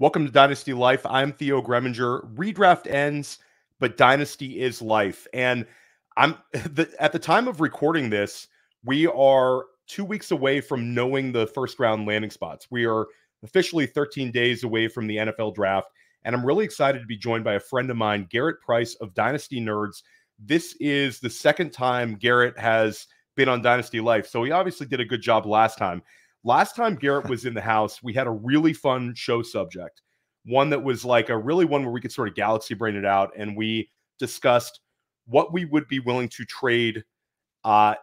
Welcome to Dynasty Life. I'm Theo Gremminger. Redraft ends, but Dynasty is life. And I'm the, at the time of recording this, we are two weeks away from knowing the first round landing spots. We are officially 13 days away from the NFL draft. And I'm really excited to be joined by a friend of mine, Garrett Price of Dynasty Nerds. This is the second time Garrett has been on Dynasty Life. So he obviously did a good job last time. Last time Garrett was in the house, we had a really fun show subject, one that was like a really one where we could sort of galaxy brain it out, and we discussed what we would be willing to trade uh,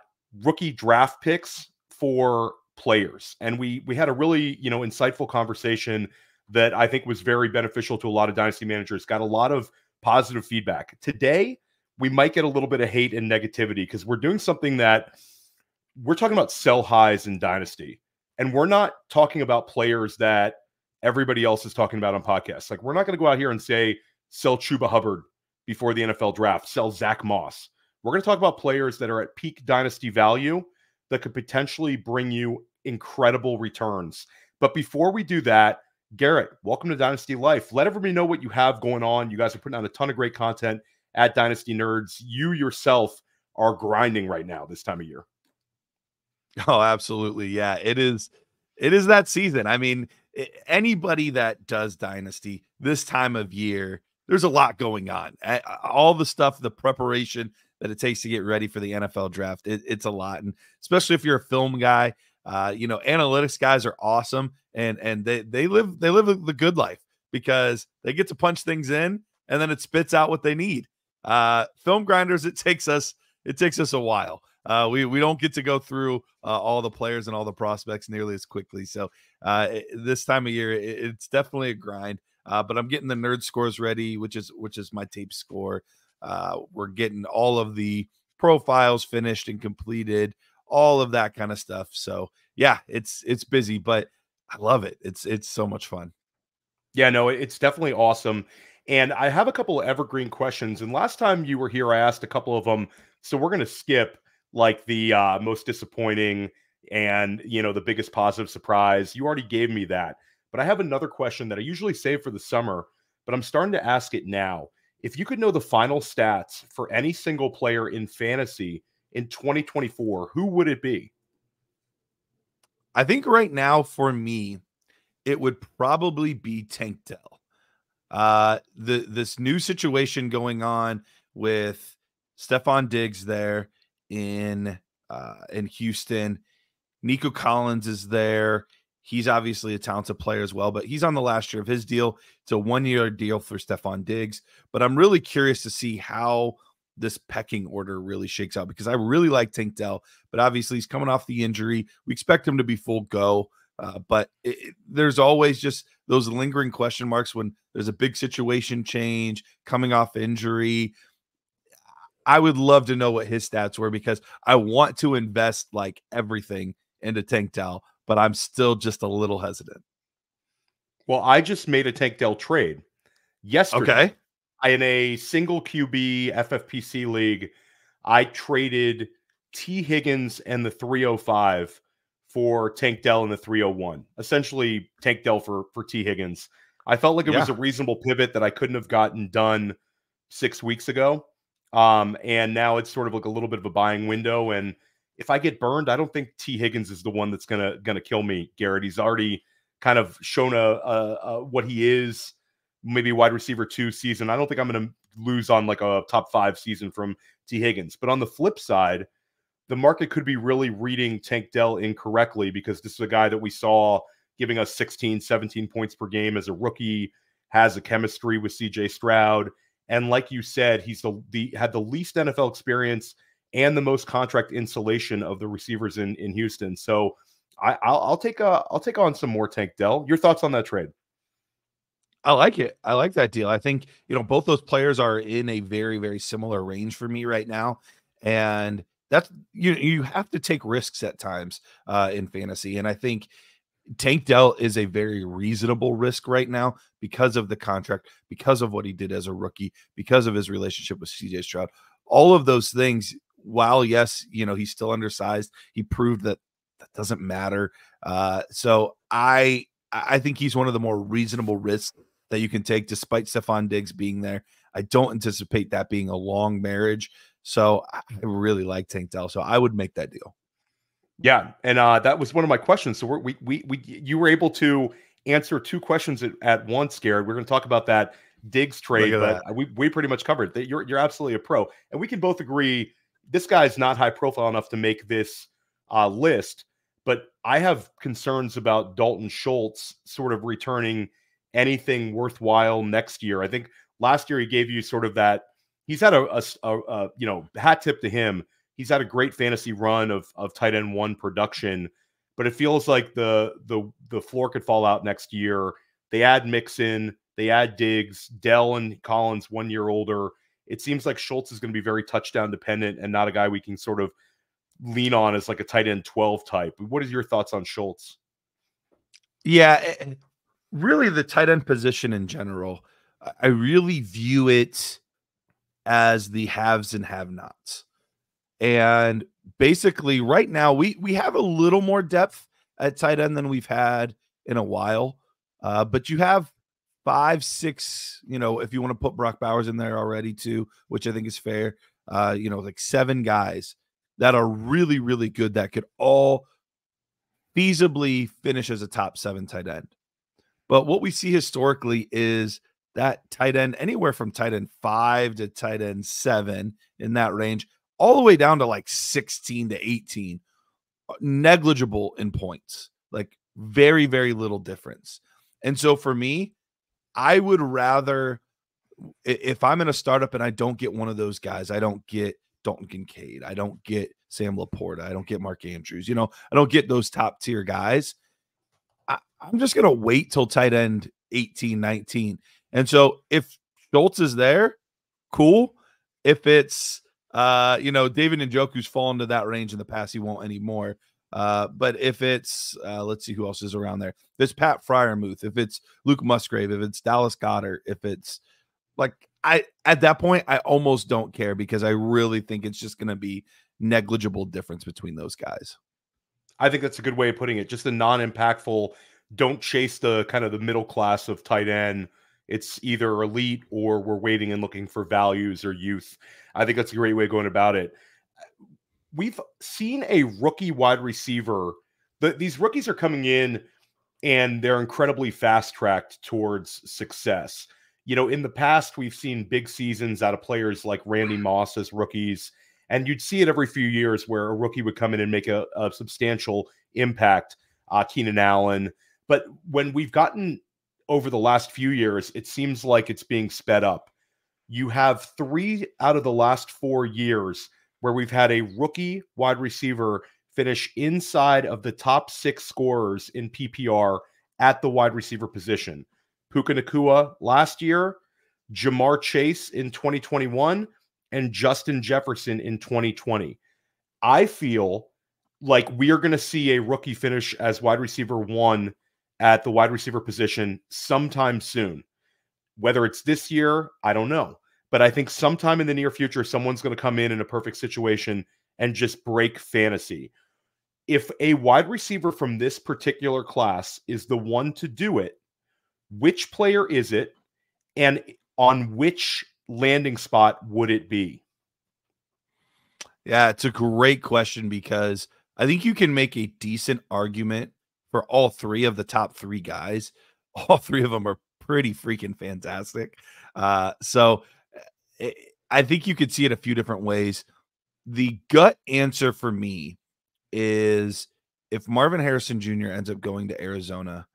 rookie draft picks for players, and we we had a really you know insightful conversation that I think was very beneficial to a lot of dynasty managers. Got a lot of positive feedback today. We might get a little bit of hate and negativity because we're doing something that we're talking about sell highs in dynasty and we're not talking about players that everybody else is talking about on podcasts. Like, we're not going to go out here and say, sell Chuba Hubbard before the NFL draft, sell Zach Moss. We're going to talk about players that are at peak dynasty value that could potentially bring you incredible returns. But before we do that, Garrett, welcome to Dynasty Life. Let everybody know what you have going on. You guys are putting out a ton of great content at Dynasty Nerds. You yourself are grinding right now this time of year. Oh, absolutely. Yeah, it is. It is that season. I mean, anybody that does Dynasty this time of year, there's a lot going on. All the stuff, the preparation that it takes to get ready for the NFL draft, it, it's a lot. And especially if you're a film guy, uh, you know, analytics guys are awesome, and and they they live they live the good life because they get to punch things in, and then it spits out what they need. Uh, film grinders, it takes us it takes us a while uh, we we don't get to go through uh, all the players and all the prospects nearly as quickly. So uh, it, this time of year, it, it's definitely a grind. Uh, but I'm getting the nerd scores ready, which is which is my tape score. Uh, we're getting all of the profiles finished and completed, all of that kind of stuff. So yeah, it's it's busy, but I love it. It's it's so much fun. Yeah, no, it's definitely awesome. And I have a couple of evergreen questions. And last time you were here, I asked a couple of them. So we're going to skip like the uh, most disappointing and you know the biggest positive surprise. You already gave me that, but I have another question that I usually save for the summer, but I'm starting to ask it now. If you could know the final stats for any single player in fantasy in 2024, who would it be? I think right now for me, it would probably be Tank Dell. Uh, the this new situation going on with Stefon Diggs there in uh, in Houston. Nico Collins is there. He's obviously a talented player as well, but he's on the last year of his deal. It's a one year deal for Stefon Diggs. But I'm really curious to see how this pecking order really shakes out because I really like Tank Dell, but obviously he's coming off the injury. We expect him to be full go. Uh, but it, it, there's always just those lingering question marks when there's a big situation change coming off injury. I would love to know what his stats were because I want to invest like everything into Tank Dell, but I'm still just a little hesitant. Well, I just made a Tank Dell trade yesterday. Okay. In a single QB FFPC league, I traded Tee Higgins and the 305 for Tank Dell and the 301. Essentially, Tank Dell for for Tee Higgins. I felt like it yeah. was a reasonable pivot that I couldn't have gotten done six weeks ago. Um, and now it's sort of like a little bit of a buying window. And if I get burned, I don't think Tee Higgins is the one that's gonna gonna kill me, Garrett. He's already kind of shown a, a, a what he is, maybe wide receiver two season. I don't think I'm gonna lose on like a top five season from Tee Higgins. But on the flip side, the market could be really reading Tank Dell incorrectly because this is a guy that we saw giving us 16, 17 points per game as a rookie, has a chemistry with CJ Stroud and like you said, he's the, the had the least NFL experience and the most contract insulation of the receivers in in Houston. So I, will I'll take a, I'll take on some more Tank Dell. Your thoughts on that trade? I like it. I like that deal. I think you know both those players are in a very very similar range for me right now, and that's you you have to take risks at times uh, in fantasy, and I think Tank Dell is a very reasonable risk right now because of the contract, because of what he did as a rookie, because of his relationship with CJ Stroud. All of those things, while yes, you know, he's still undersized, he proved that that doesn't matter. Uh, so I I think he's one of the more reasonable risks that you can take, despite Stefon Diggs being there. I don't anticipate that being a long marriage. So I really like Tank Dell. So I would make that deal. Yeah, and uh, that was one of my questions. So we we we you were able to answer two questions at, at once, Garrett. We're going to talk about that Diggs trade, but that. we we pretty much covered that. You're you're absolutely a pro, and we can both agree this guy's not high profile enough to make this uh, list. But I have concerns about Dalton Schultz sort of returning anything worthwhile next year. I think last year he gave you sort of that. He's had a, a, a, a you know hat tip to him. He's had a great fantasy run of of tight end one production, but it feels like the the the floor could fall out next year. They add Mixon, they add Diggs, Dell and Collins one year older. It seems like Schultz is going to be very touchdown dependent and not a guy we can sort of lean on as like a tight end 12 type. What is your thoughts on Schultz? Yeah, really the tight end position in general, I really view it as the haves and have nots. And basically right now we we have a little more depth at tight end than we've had in a while. Uh, but you have five, six, you know, if you want to put Brock Bowers in there already too, which I think is fair. Uh, you know, like seven guys that are really, really good that could all feasibly finish as a top seven tight end. But what we see historically is that tight end, anywhere from tight end five to tight end seven in that range, all the way down to like 16 to 18, uh, negligible in points, like very, very little difference. And so for me, I would rather, if I'm in a startup and I don't get one of those guys, I don't get Dalton Kincaid. I don't get Sam LaPorta. I don't get Mark Andrews. You know, I don't get those top tier guys. I, am just going to wait till tight end 18, 19. And so if Schultz is there, cool. If it's, uh, you know, David and Njoku's fallen to that range in the past, he won't anymore. Uh, but if it's, uh, let's see who else is around there. It's Pat Freiermuth, if it's Luke Musgrave, if it's Dallas Goedert. if it's like I at that point, I almost don't care because I really think it's just going to be negligible difference between those guys. I think that's a good way of putting it. Just a non-impactful. Don't chase the kind of the middle class of tight end. It's either elite or we're waiting and looking for values or youth. I think that's a great way of going about it. We've seen a rookie wide receiver. The, these rookies are coming in and they're incredibly fast tracked towards success you know, in the past, we've seen big seasons out of players like Randy Moss as rookies, and you'd see it every few years where a rookie would come in and make a, a substantial impact. Uh, Keenan Allen, but when we've gotten over the last few years, it seems like it's being sped up. You have three out of the last four years where we've had a rookie wide receiver finish inside of the top six scorers in PPR at the wide receiver position. Puka Nacua last year, Ja'Marr Chase in 2021, and Justin Jefferson in 2020. I feel like we are going to see a rookie finish as wide receiver one at the wide receiver position sometime soon. Whether it's this year, I don't know. But I think sometime in the near future, someone's going to come in in a perfect situation and just break fantasy. If a wide receiver from this particular class is the one to do it, which player is it? And on which landing spot would it be? Yeah, it's a great question because I think you can make a decent argument for all three of the top three guys. All three of them are pretty freaking fantastic. Uh, so eh, I think you could see it a few different ways. The gut answer for me is if Marvin Harrison Jr. ends up going to Arizona,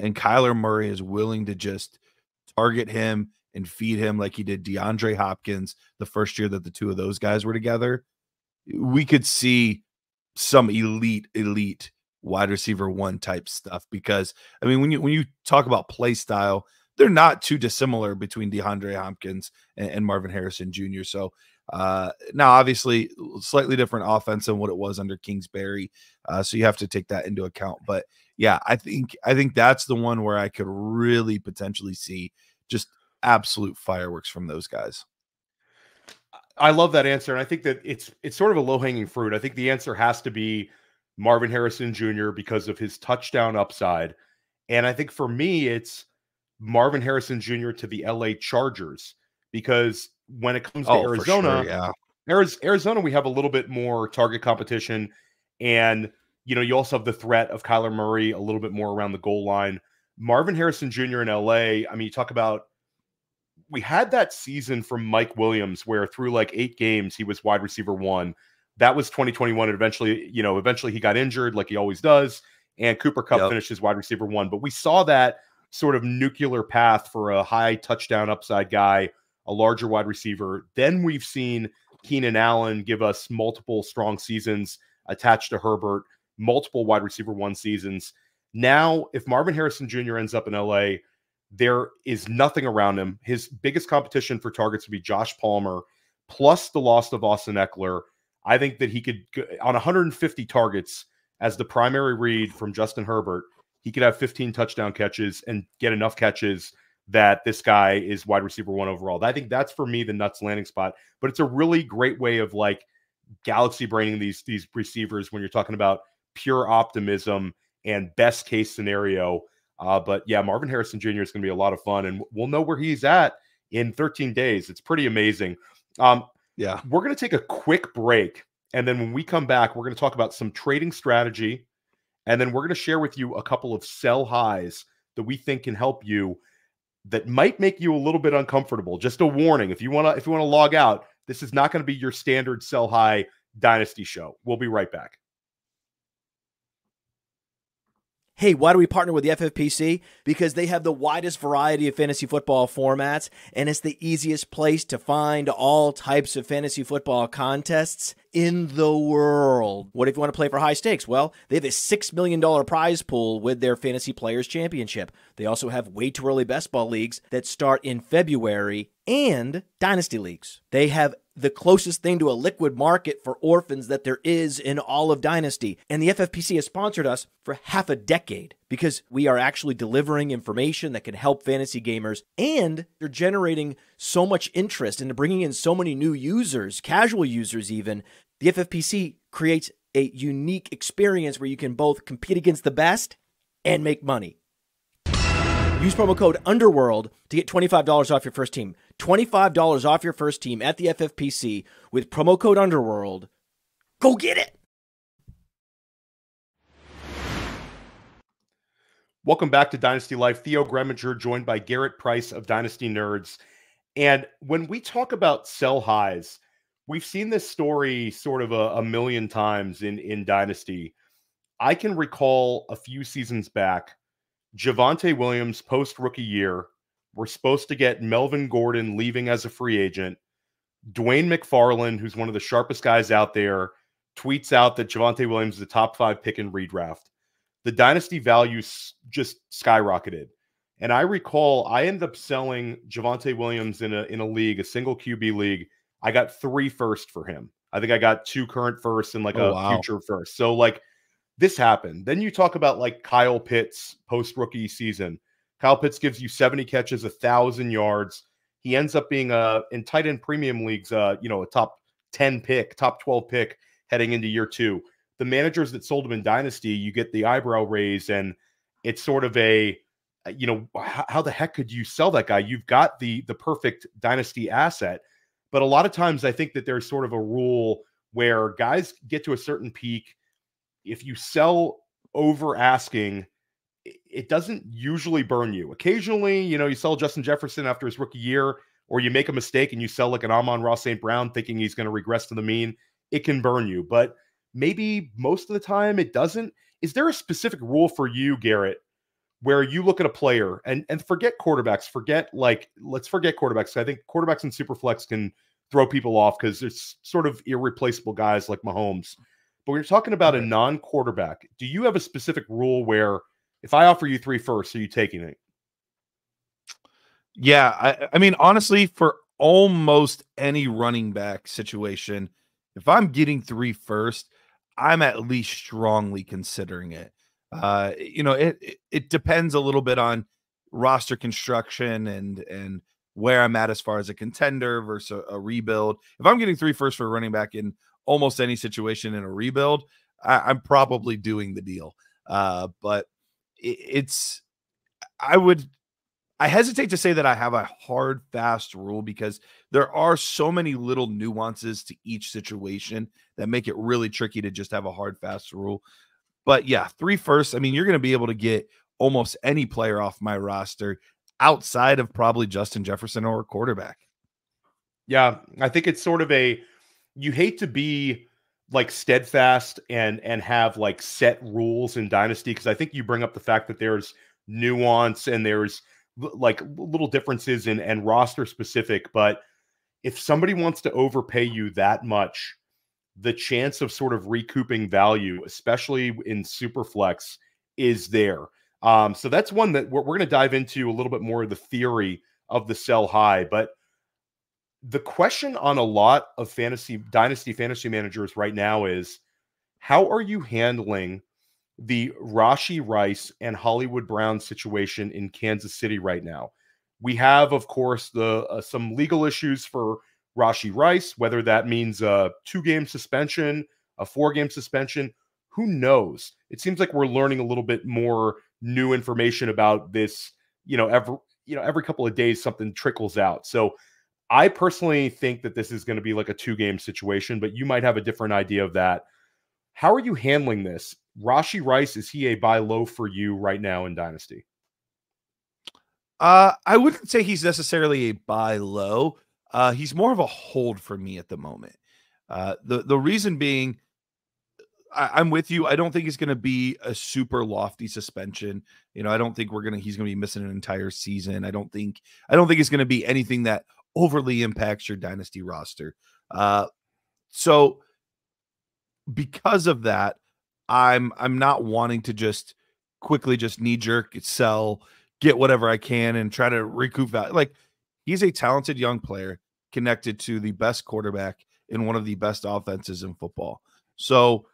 and Kyler Murray is willing to just target him and feed him like he did DeAndre Hopkins the first year that the two of those guys were together, we could see some elite, elite wide receiver one type stuff. Because I mean, when you when you talk about play style, they're not too dissimilar between DeAndre Hopkins and, and Marvin Harrison Jr. So uh, now, obviously, slightly different offense than what it was under Kingsbury, uh, so you have to take that into account. But yeah, I think I think that's the one where I could really potentially see just absolute fireworks from those guys. I love that answer, and I think that it's it's sort of a low hanging fruit. I think the answer has to be Marvin Harrison Jr. because of his touchdown upside, And I think for me, it's Marvin Harrison Jr. to the LA Chargers because when it comes to Oh, Arizona, sure, yeah. Arizona, we have a little bit more target competition. And, you know, you also have the threat of Kyler Murray a little bit more around the goal line. Marvin Harrison Jr. in LA, I mean, you talk about we had that season from Mike Williams where through like eight games he was wide receiver one. That was 2021. And eventually, you know, eventually he got injured like he always does. And Cooper Kupp Yep. finished as wide receiver one. But we saw that sort of nuclear path for a high touchdown upside guy, a larger wide receiver. Then we've seen Keenan Allen give us multiple strong seasons attached to Herbert, multiple wide receiver one seasons. Now, if Marvin Harrison Jr. ends up in LA, there is nothing around him. His biggest competition for targets would be Josh Palmer, plus the loss of Austin Ekeler. I think that he could, on 150 targets as the primary read from Justin Herbert, he could have 15 touchdown catches and get enough catches that this guy is wide receiver one overall. I think that's for me the nuts landing spot. But it's a really great way of like galaxy braining these these receivers when you're talking about pure optimism and best case scenario. Uh, but yeah, Marvin Harrison Jr. is going to be a lot of fun, and we'll know where he's at in 13 days. It's pretty amazing. Um, Yeah. we're going to take a quick break. And then when we come back, we're going to talk about some trading strategy. And then we're going to share with you a couple of sell highs that we think can help you that might make you a little bit uncomfortable. Just a warning. If you want to if you want to log out, this is not going to be your standard sell high dynasty show. We'll be right back. Hey, why do we partner with the FFPC? Because they have the widest variety of fantasy football formats, and it's the easiest place to find all types of fantasy football contests in the world. What if you want to play for high stakes? Well, they have a $6 million prize pool with their Fantasy Players Championship. They also have way too early best ball leagues that start in February and dynasty leagues. They have the closest thing to a liquid market for orphans that there is in all of Dynasty. And the FFPC has sponsored us for half a decade because we are actually delivering information that can help fantasy gamers and they're generating so much interest and bringing in so many new users, casual users even. The FFPC creates a unique experience where you can both compete against the best and make money. Use promo code Underworld to get $25 off your first team. $25 off your first team at the FFPC with promo code Underworld. Go get it! Welcome back to Dynasty Life. Theo Gremminger joined by Garrett Price of Dynasty Nerds. And when we talk about sell highs, we've seen this story sort of a, a million times in, in Dynasty. I can recall a few seasons back, Javonte Williams post rookie year. We're supposed to get Melvin Gordon leaving as a free agent. Dwain McFarland, who's one of the sharpest guys out there, tweets out that Javonte Williams is the top five pick in redraft the dynasty value just skyrocketed. And I recall I ended up selling Javonte Williams in a in a league, a single QB league. I got three first for him. I think I got two current firsts and like Oh, a wow. future first. So like this happened. Then you talk about like Kyle Pitts post rookie season. Kyle Pitts gives you 70 catches, a thousand yards. He ends up being a in tight end premium leagues, uh, you know, a top 10 pick, top 12 pick heading into year two the managers that sold him in Dynasty, you get the eyebrow raise, and it's sort of a, uh, you know, how the heck could you sell that guy? You've got the the perfect Dynasty asset, but a lot of times I think that there's sort of a rule where guys get to a certain peak. If you sell over asking, it doesn't usually burn you. Occasionally, you know, you sell Justin Jefferson after his rookie year, or you make a mistake and you sell like an Amon-Ra St. Brown thinking he's going to regress to the mean. It can burn you, but maybe most of the time it doesn't. Is there a specific rule for you, Garrett, where you look at a player and and forget quarterbacks, forget like let's forget quarterbacks. I think quarterbacks and superflex can throw people off because there's sort of irreplaceable guys like Mahomes. But you're talking about a non-quarterback, do you have a specific rule where if I offer you three first, are you taking it? Yeah, I, I mean, honestly, for almost any running back situation, if I'm getting three first, I'm at least strongly considering it. Uh, you know, it, it it depends a little bit on roster construction and and where I'm at as far as a contender versus a, a rebuild. If I'm getting three first for a running back in almost any situation in a rebuild, I, I'm probably doing the deal. Uh, but it, it's I would I hesitate to say that I have a hard, fast rule because there are so many little nuances to each situation that make it really tricky to just have a hard, fast rule. But yeah, three firsts. I mean, you're going to be able to get almost any player off my roster outside of probably Justin Jefferson or a quarterback. Yeah, I think it's sort of a you hate to be like steadfast and and have like set rules in dynasty because I think you bring up the fact that there's nuance and there's like little differences in and roster specific, but if somebody wants to overpay you that much, the chance of sort of recouping value, especially in Superflex, is there. Um, so that's one that we're, we're going to dive into a little bit more of the theory of the sell high. But the question on a lot of fantasy dynasty fantasy managers right now is how are you handling the Rashee Rice and Hollywood Brown situation in Kansas City right now. We have, of course, the uh, some legal issues for Rashee Rice, whether that means a two game suspension, a four game suspension. Who knows? It seems like we're learning a little bit more new information about this. You know, every you know every couple of days something trickles out. So I personally think that this is going to be like a two game situation, but you might have a different idea of that. How are you handling this? Rashee Rice, is he a buy low for you right now in Dynasty? Uh, I wouldn't say he's necessarily a buy low. Uh, he's more of a hold for me at the moment. Uh, the the reason being, I, am with you. I don't think he's going to be a super lofty suspension. You know, I don't think we're gonna he's going to be missing an entire season. I don't think I don't think it's going to be anything that overly impacts your dynasty roster. Uh, so because of that, I'm I'm not wanting to just quickly just knee jerk sell, get whatever I can and try to recoup value. Like he's a talented young player connected to the best quarterback in one of the best offenses in football. So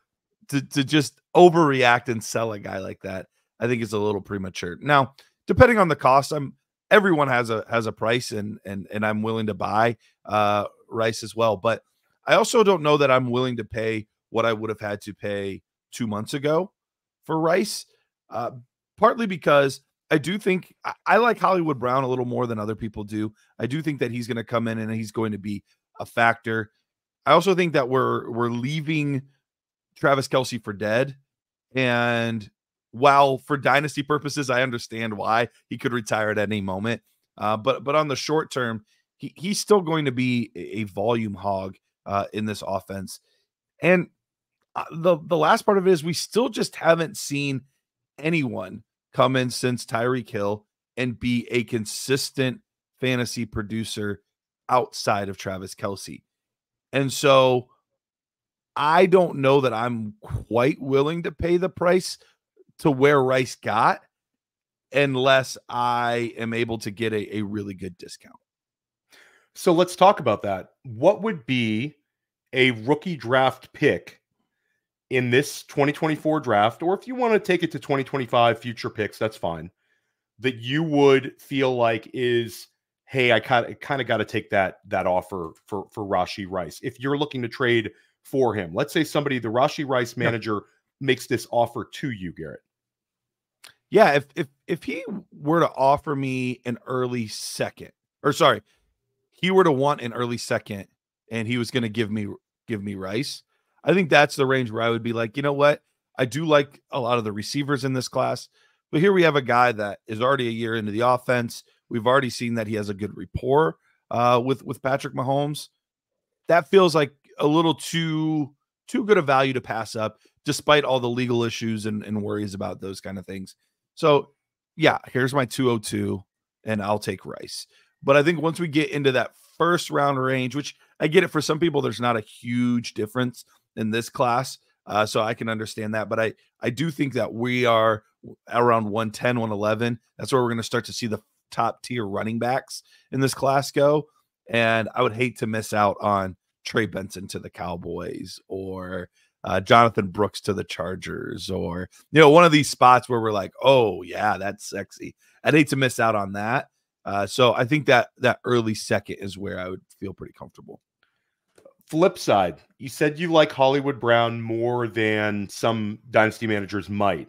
to to just overreact and sell a guy like that, I think is a little premature. Now, depending on the cost, I'm everyone has a has a price and and and I'm willing to buy uh Rice as well, but I also don't know that I'm willing to pay what I would have had to pay two months ago for Rice, uh, partly because I do think I, I like Hollywood Brown a little more than other people do. I do think that he's going to come in and he's going to be a factor. I also think that we're we're leaving Travis Kelce for dead. And while for dynasty purposes, I understand why he could retire at any moment. Uh, but but on the short term, he, he's still going to be a, volume hog uh, in this offense. And uh, the the last part of it is we still just haven't seen anyone come in since Tyreek Hill and be a consistent fantasy producer outside of Travis Kelce. And so I don't know that I'm quite willing to pay the price to where Rice got unless I am able to get a, a really good discount. So let's talk about that. What would be a rookie draft pick in this 2024 draft, or if you want to take it to 2025 future picks, that's fine. That you would feel like is, hey, I kind of kind of got to take that that offer for for Rashee Rice. If you're looking to trade for him, let's say somebody, the Rashee Rice manager, yeah. makes this offer to you, Garrett. Yeah, if if if he were to offer me an early second, or sorry, he were to want an early second, and he was going to give me give me Rice, I think that's the range where I would be like, you know what? I do like a lot of the receivers in this class, but here we have a guy that is already a year into the offense. We've already seen that he has a good rapport uh, with with Patrick Mahomes. That feels like a little too too good a value to pass up, despite all the legal issues and, and worries about those kind of things. So, yeah, here's my 202, and I'll take Rice. But I think once we get into that first round range, which I get it for some people, there's not a huge difference in this class. Uh, so I can understand that. But I, I do think that we are around 110, 111. That's where we're going to start to see the top tier running backs in this class go. And I would hate to miss out on Trey Benson to the Cowboys or uh, Jonathan Brooks to the Chargers or, you know, one of these spots where we're like, oh, yeah, that's sexy. I'd hate to miss out on that. Uh, so I think that that early second is where I would feel pretty comfortable. Flip side, you said you like Hollywood Brown more than some dynasty managers might.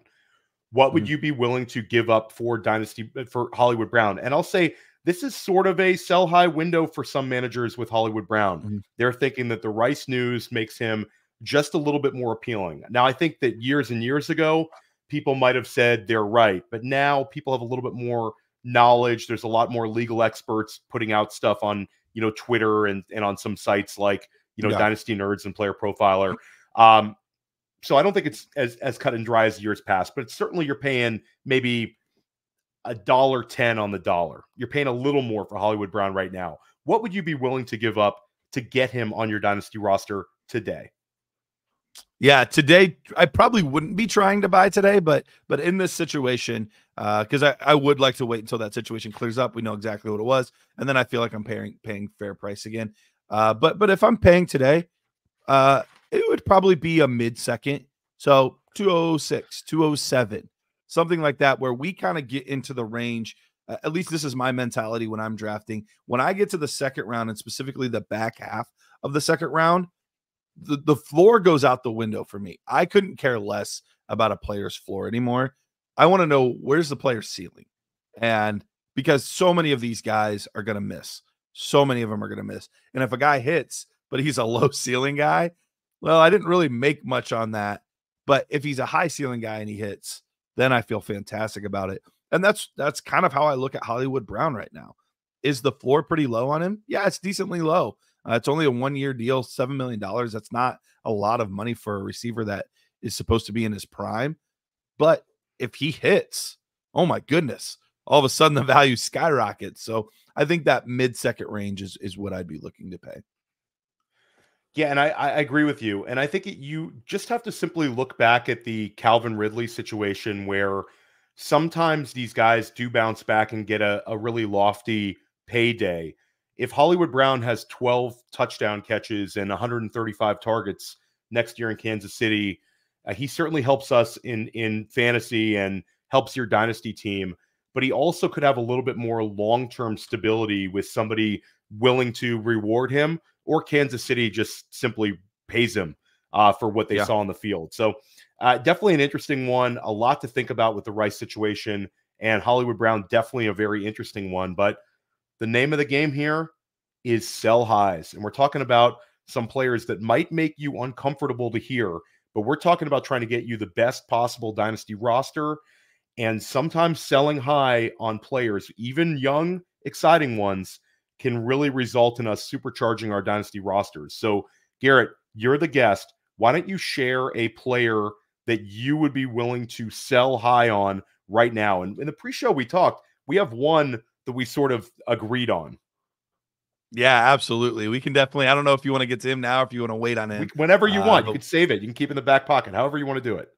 what would mm-hmm. you be willing to give up for Dynasty for Hollywood Brown? And I'll say this is sort of a sell high window for some managers with Hollywood Brown. Mm-hmm. They're thinking that the Rice news makes him just a little bit more appealing. Now, I think that years and years ago, people might have said they're right, but now people have a little bit more knowledge. There's a lot more legal experts putting out stuff on, you know, Twitter and, and on some sites like, you know, yeah. Dynasty Nerds and Player Profiler. Um, so I don't think it's as as cut and dry as years past, but certainly you're paying maybe a dollar ten on the dollar. You're paying a little more for Hollywood Brown right now. What would you be willing to give up to get him on your dynasty roster today? Yeah, today I probably wouldn't be trying to buy today, but but in this situation, because uh, I, I would like to wait until that situation clears up. We know exactly what it was, and then I feel like I'm paying paying fair price again. Uh, but but if I'm paying today, uh, it would probably be a mid second, so 206, 207, something like that, where we kind of get into the range. Uh, at least this is my mentality when I'm drafting. When I get to the second round, and specifically the back half of the second round, the, the floor goes out the window for me. I couldn't care less about a player's floor anymore. I want to know where's the player's ceiling. And because so many of these guys are going to miss, so many of them are going to miss. And if a guy hits, but he's a low ceiling guy, well, I didn't really make much on that. But if he's a high ceiling guy and he hits, then I feel fantastic about it. And that's that's kind of how I look at Hollywood Brown right now. Is the floor pretty low on him? Yeah, it's decently low. Uh, it's only a one year deal, $7 million. That's not a lot of money for a receiver that is supposed to be in his prime. But if he hits, oh my goodness, all of a sudden the value skyrockets. So I think that mid second range is, is what I'd be looking to pay. Yeah, and I, I agree with you. And I think it, you just have to simply look back at the Calvin Ridley situation where sometimes these guys do bounce back and get a, a really lofty payday if Hollywood Brown has 12 touchdown catches and 135 targets next year in Kansas City, uh, he certainly helps us in in fantasy and helps your dynasty team. But he also could have a little bit more long term stability with somebody willing to reward him, or Kansas City just simply pays him uh, for what they yeah. saw on the field. So uh, definitely an interesting one. A lot to think about with the Rice situation, and Hollywood Brown definitely a very interesting one. But the name of the game here is sell highs. And we're talking about some players that might make you uncomfortable to hear, but we're talking about trying to get you the best possible dynasty roster. And sometimes selling high on players, even young, exciting ones, can really result in us supercharging our dynasty rosters. So, Garrett, you're the guest. Why don't you share a player that you would be willing to sell high on right now? And in the pre show, we talked, we have one that we sort of agreed on. Yeah, absolutely. We can definitely. I don't know if you want to get to him now, or if you want to wait on him. Whenever you uh, want, you can save it. You can keep it in the back pocket, however you want to do it.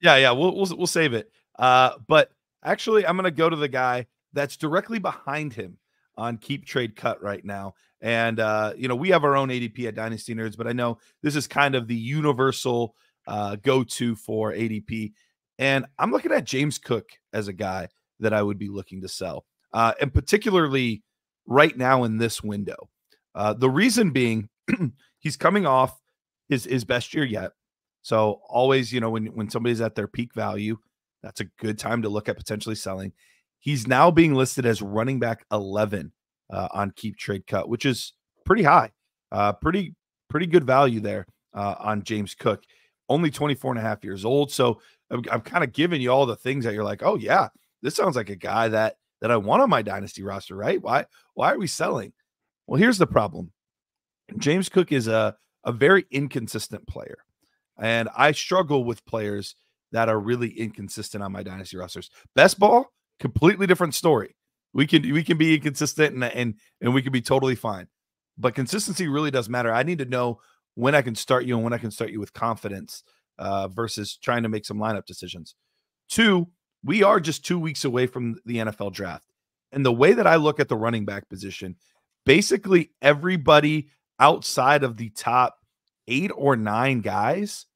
Yeah, yeah, we'll we'll, we'll save it. Uh, but actually, I'm going to go to the guy that's directly behind him on KeepTradeCut right now. And uh, you know, we have our own ADP at Dynasty Nerds, but I know this is kind of the universal uh, go-to for ADP. And I'm looking at James Cook as a guy that I would be looking to sell uh, and particularly right now in this window. Uh, the reason being, he's coming off his his best year yet. So always, you know, when when somebody's at their peak value, that's a good time to look at potentially selling. He's now being listed as running back 11 uh, on KeepTradeCut, which is pretty high, uh, pretty pretty good value there uh, on James Cook. Only 24 and a half years old. So I'm, I'm kind of giving you all the things that you're like, oh yeah, this sounds like a guy that that I want on my dynasty roster, right? Why why are we selling? Well, here's the problem. James Cook is a a very inconsistent player. And I struggle with players that are really inconsistent on my dynasty rosters. Best ball, completely different story. We can we can be inconsistent and and and we can be totally fine. But consistency really does matter. I need to know when I can start you and when I can start you with confidence uh, versus trying to make some lineup decisions. Two, we are just two weeks away from the NFL draft. And the way that I look at the running back position, basically everybody outside of the top eight or nine guys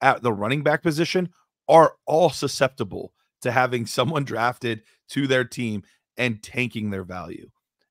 at the running back position are all susceptible to having someone drafted to their team and tanking their value.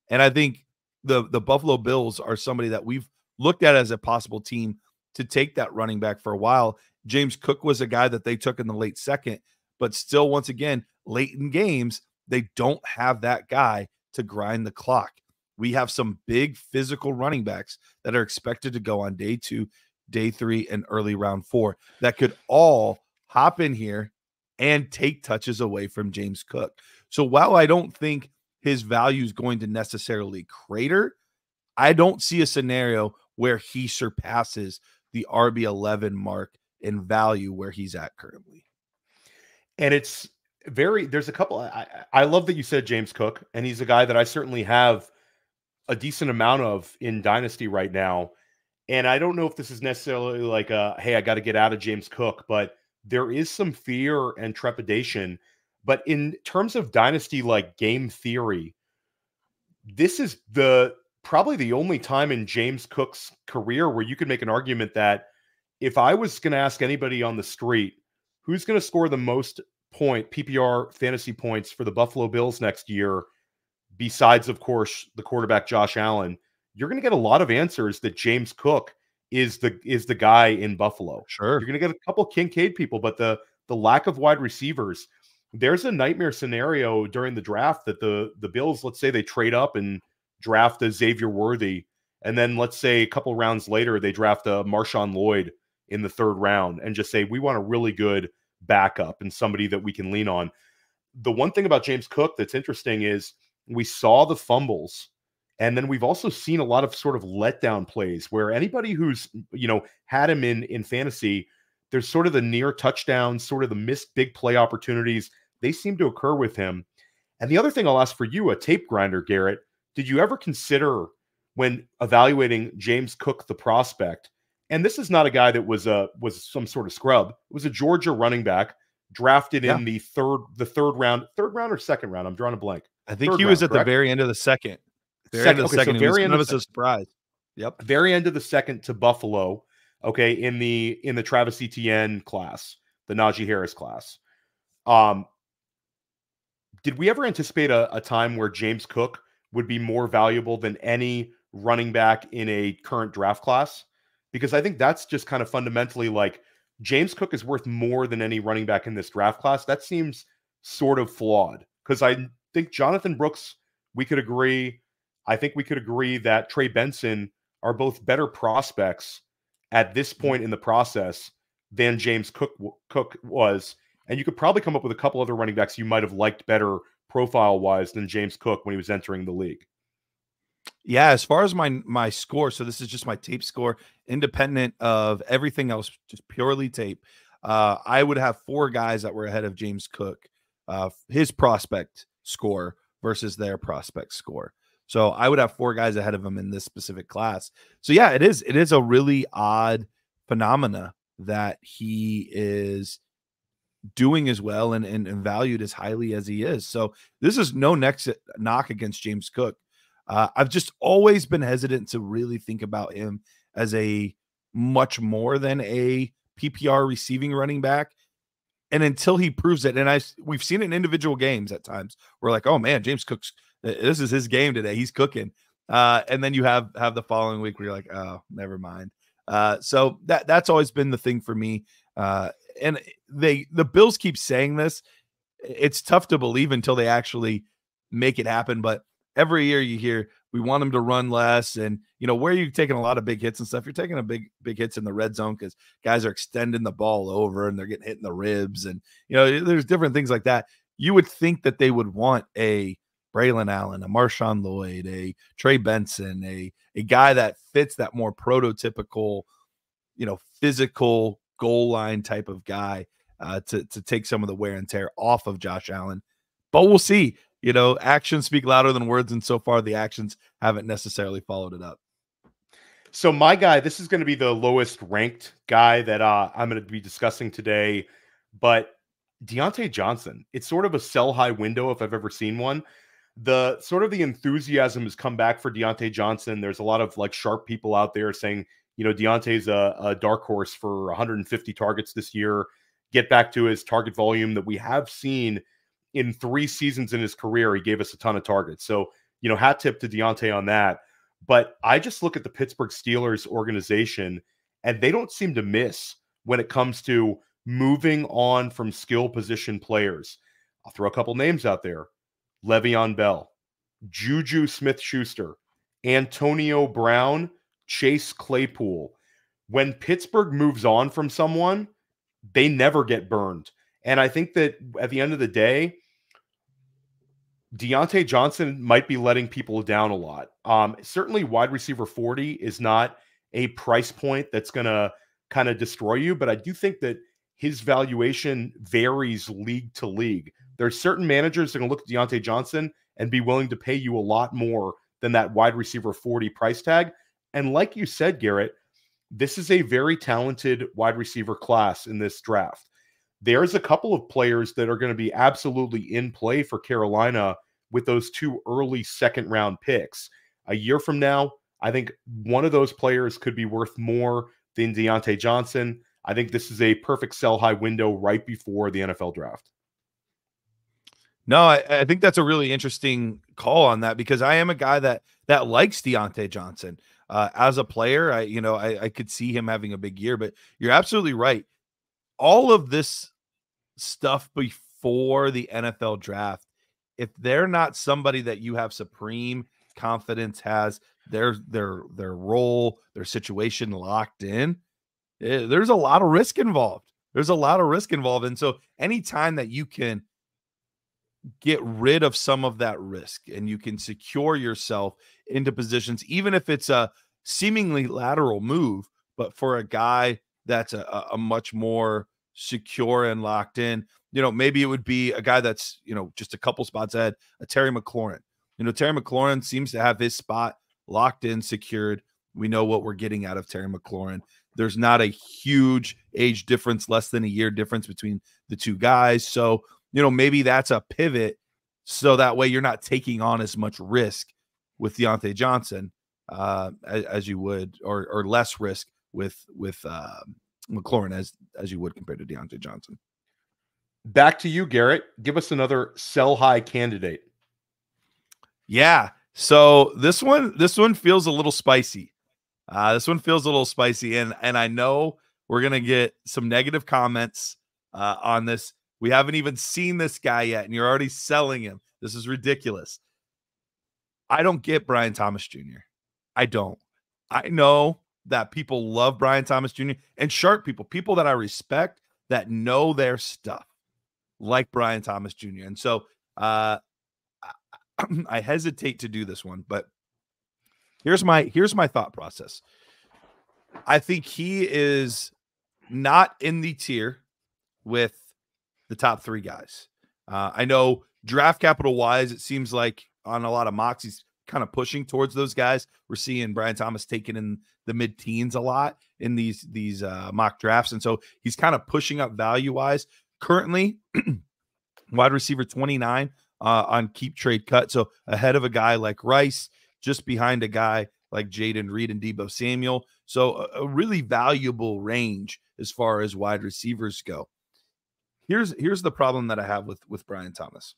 And I think the the Buffalo Bills are somebody that we've looked at as a possible team to take that running back for a while. James Cook was a guy that they took in the late second but still, once again, late in games, they don't have that guy to grind the clock. We have some big physical running backs that are expected to go on day two, day three, and early round four that could all hop in here and take touches away from James Cook. So while I don't think his value is going to necessarily crater, I don't see a scenario where he surpasses the RB11 mark in value where he's at currently. And it's very, there's a couple. I, I love that you said James Cook, and he's a guy that I certainly have a decent amount of in Dynasty right now. And I don't know if this is necessarily like a, hey, I got to get out of James Cook, but there is some fear and trepidation. But in terms of Dynasty, like game theory, this is the probably the only time in James Cook's career where you could make an argument that if I was going to ask anybody on the street who's going to score the most point PPR fantasy points for the Buffalo Bills next year, besides of course the quarterback Josh Allen, you're going to get a lot of answers that James Cook is the is the guy in Buffalo. Sure. You're going to get a couple Kincaid people, but the the lack of wide receivers, there's a nightmare scenario during the draft that the the Bills, let's say they trade up and draft a Xavier Worthy, and then let's say a couple rounds later they draft a Marshawn Lloyd in the third round and just say we want a really good backup and somebody that we can lean on. The one thing about James Cook that's interesting is we saw the fumbles and then we've also seen a lot of sort of letdown plays where anybody who's you know had him in in fantasy there's sort of the near touchdowns sort of the missed big play opportunities they seem to occur with him and the other thing i'll ask for you a tape grinder garrett did you ever consider when evaluating James Cook, the prospect? And this is not a guy that was a was some sort of scrub. It was a Georgia running back drafted yeah. in the third the third round, third round or second round. I'm drawing a blank. I think third he was round, at correct? the very end of the second. Very second, end of the okay, second. So very end of a surprise. Yep. Very end of the second to Buffalo. Okay, in the in the Travis Etienne class, the Najee Harris class. Um, did we ever anticipate a, a time where James Cook would be more valuable than any running back in a current draft class because I think that's just kind of fundamentally like James Cook is worth more than any running back in this draft class. That seems sort of flawed because I think Jonathan Brooks, we could agree. I think we could agree that Trey Benson are both better prospects at this mm-hmm. point in the process than James Cook Cook was. And you could probably come up with a couple other running backs you might have liked better profile wise than James Cook when he was entering the league. Yeah, as far as my my score, so this is just my tape score, independent of everything else, just purely tape. Uh, I would have four guys that were ahead of James Cook, uh, his prospect score versus their prospect score. So I would have four guys ahead of him in this specific class. So yeah, it is it is a really odd phenomena that he is doing as well and, and, and, valued as highly as he is. So this is no next knock against James Cook. Uh, I've just always been hesitant to really think about him as a much more than a PPR receiving running back. And until he proves it, and I we've seen it in individual games at times, we're like, oh man, James Cook's this is his game today. He's cooking. Uh, and then you have have the following week where you're like, oh, never mind. Uh, so that that's always been the thing for me. Uh, and they the Bills keep saying this. It's tough to believe until they actually make it happen. But every year you hear we want them to run less, and you know where you're taking a lot of big hits and stuff. You're taking a big big hits in the red zone because guys are extending the ball over and they're getting hit in the ribs, and you know there's different things like that. You would think that they would want a Braylon Allen, a Marshawn Lloyd, a Trey Benson, a a guy that fits that more prototypical, you know, physical goal line type of guy uh, to to take some of the wear and tear off of Josh Allen. But we'll see. You know, actions speak louder than words, and so far the actions haven't necessarily followed it up. So my guy, this is going to be the lowest ranked guy that uh, I'm going to be discussing today, but Diontae Johnson. It's sort of a sell high window if I've ever seen one. The sort of the enthusiasm has come back for Diontae Johnson. There's a lot of like sharp people out there saying you know, Diontae's a, a dark horse for 150 targets this year. Get back to his target volume that we have seen in three seasons in his career. He gave us a ton of targets. So, you know, hat tip to Diontae on that. But I just look at the Pittsburgh Steelers organization and they don't seem to miss when it comes to moving on from skill position players. I'll throw a couple names out there Le'Veon Bell, Juju Smith Schuster, Antonio Brown, Chase Claypool. When Pittsburgh moves on from someone, they never get burned. And I think that at the end of the day, Diontae Johnson might be letting people down a lot. Um, certainly, wide receiver 40 is not a price point that's going to kind of destroy you, but I do think that his valuation varies league to league. There are certain managers that to look at Diontae Johnson and be willing to pay you a lot more than that wide receiver 40 price tag. And like you said, Garrett, this is a very talented wide receiver class in this draft. There's a couple of players that are going to be absolutely in play for Carolina with those two early second round picks. A year from now, I think one of those players could be worth more than Diontae Johnson. I think this is a perfect sell high window right before the NFL draft. No, I, I, think that's a really interesting call on that because I am a guy that that likes Diontae Johnson uh, as a player. I you know I, I could see him having a big year, but you're absolutely right. All of this stuff before the NFL draft, if they're not somebody that you have supreme confidence has their their their role, their situation locked in, eh, there's a lot of risk involved. There's a lot of risk involved, and so anytime that you can get rid of some of that risk and you can secure yourself into positions, even if it's a seemingly lateral move, but for a guy that's a, a much more secure and locked in, you know, maybe it would be a guy that's, you know, just a couple spots ahead, a Terry McLaurin. You know, Terry McLaurin seems to have his spot locked in, secured. We know what we're getting out of Terry McLaurin. There's not a huge age difference, less than a year difference between the two guys. So, you know, maybe that's a pivot so that way you're not taking on as much risk with Diontae Johnson uh, as, as, you would, or or less risk with with uh, McLaurin as as you would compared to Diontae Johnson. Back to you, Garrett. Give us another sell high candidate. Yeah. So this one, this one feels a little spicy. Uh, this one feels a little spicy, and and I know we're gonna get some negative comments uh, on this we haven't even seen this guy yet, and you're already selling him. This is ridiculous. I don't get Brian Thomas Jr. I don't. I know that people love Brian Thomas Jr. and sharp people, people that I respect that know their stuff, like Brian Thomas Jr. And so uh, I hesitate to do this one, but here's my here's my thought process. I think he is not in the tier with the top three guys. Uh, I know draft capital wise, it seems like on a lot of mocks, he's kind of pushing towards those guys. We're seeing Brian Thomas taken in the mid teens a lot in these these uh, mock drafts, and so he's kind of pushing up value wise. Currently, wide receiver 29 uh, on KeepTradeCut, so ahead of a guy like Rice, just behind a guy like Jayden Reed and Deebo Samuel. So a, a really valuable range as far as wide receivers go. Here's here's the problem that I have with with Brian Thomas.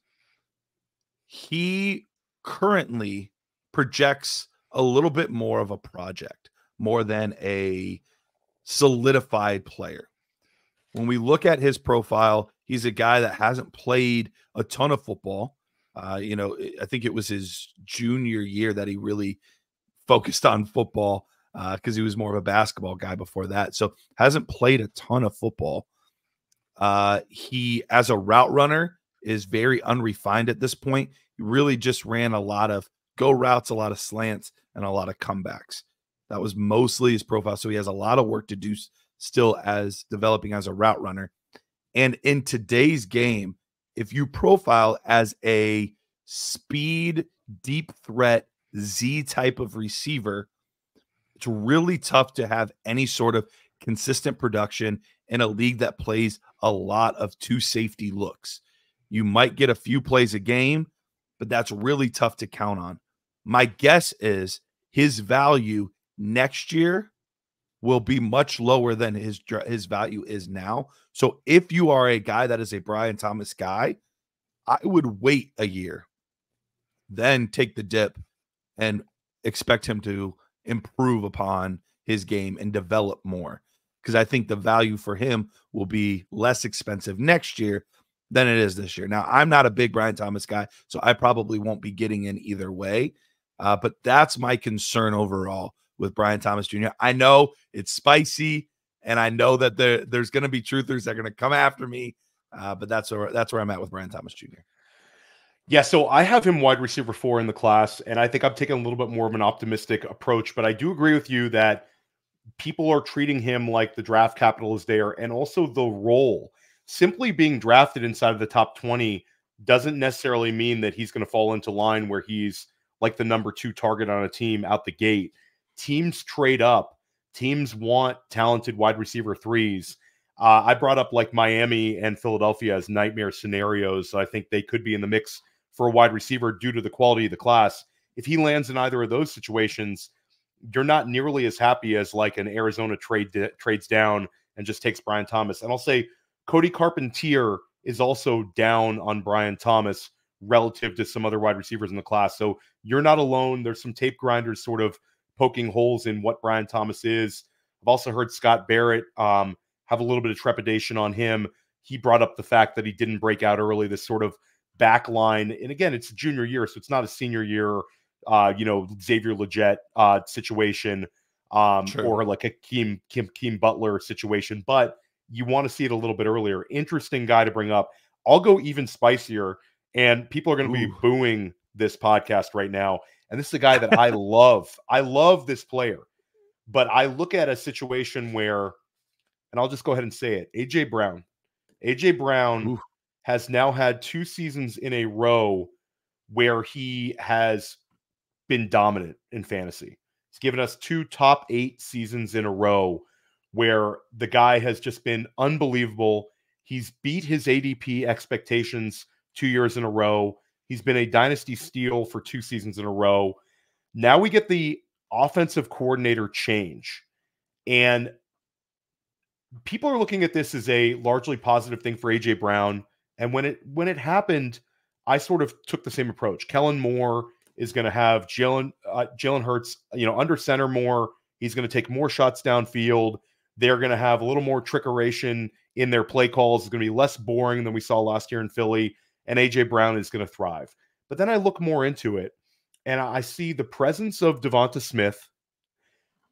He currently projects a little bit more of a project, more than a solidified player. When we look at his profile, he's a guy that hasn't played a ton of football. Uh, you know, I think it was his junior year that he really focused on football because uh, he was more of a basketball guy before that. So hasn't played a ton of football. Uh, he, as a route runner, is very unrefined at this point. He really just ran a lot of go routes, a lot of slants, and a lot of comebacks. That was mostly his profile. So he has a lot of work to do still as developing as a route runner. And in today's game, if you profile as a speed, deep threat, Z type of receiver, it's really tough to have any sort of consistent production in a league that plays a lot of two safety looks. You might get a few plays a game, but that's really tough to count on. My guess is his value next year will be much lower than his his value is now. So if you are a guy that is a Brian Thomas guy, I would wait a year, then take the dip and expect him to improve upon his game and develop more. because I think the value for him will be less expensive next year than it is this year. Now, I'm not a big Brian Thomas guy, so I probably won't be getting in either way. Uh, but that's my concern overall with Brian Thomas Jr. I know it's spicy, and I know that there, there's going to be truthers that are going to come after me, uh, but that's where that's where I'm at with Brian Thomas Jr. Yeah, so I have him wide receiver four in the class, and I think I'm taking a little bit more of an optimistic approach. But I do agree with you that people are treating him like the draft capital is there, and also the role. Simply being drafted inside of the top 20 doesn't necessarily mean that he's going to fall into line where he's like the number two target on a team out the gate. Teams trade up. Teams want talented wide receiver threes. Uh, I brought up like Miami and Philadelphia as nightmare scenarios. I think they could be in the mix for a wide receiver due to the quality of the class. If he lands in either of those situations, you're not nearly as happy as like an Arizona trade trades down and just takes Brian Thomas. And I'll say Cody Carpentier is also down on Brian Thomas relative to some other wide receivers in the class. So you're not alone. There's some tape grinders sort of poking holes in what Brian Thomas is. I've also heard Scott Barrett um, have a little bit of trepidation on him. He brought up the fact that he didn't break out early, this sort of back line. And again, it's a junior year, so it's not a senior year, uh, you know, Xavier Legette uh, situation um, or like a Keem, Keem, Keem Butler situation, but you want to see it a little bit earlier. Interesting guy to bring up. I'll go even spicier, and people are going to be booing this podcast right now. And this is a guy that I love. I love this player, but I look at a situation where, and I'll just go ahead and say it AJ Brown. AJ Brown Ooh has now had two seasons in a row where he has been dominant in fantasy. He's given us two top eight seasons in a row where the guy has just been unbelievable. He's beat his ADP expectations two years in a row. He's been a dynasty steal for two seasons in a row. Now we get the offensive coordinator change. And people are looking at this as a largely positive thing for AJ Brown. And when it when it happened, I sort of took the same approach. Kellen Moore is going to have Jalen uh, Jalen Hurts, you know, under center more. He's going to take more shots downfield. They're going to have a little more trickeration in their play calls. It's going to be less boring than we saw last year in Philly. And AJ Brown is going to thrive. But then I look more into it, and I see the presence of DeVonta Smith,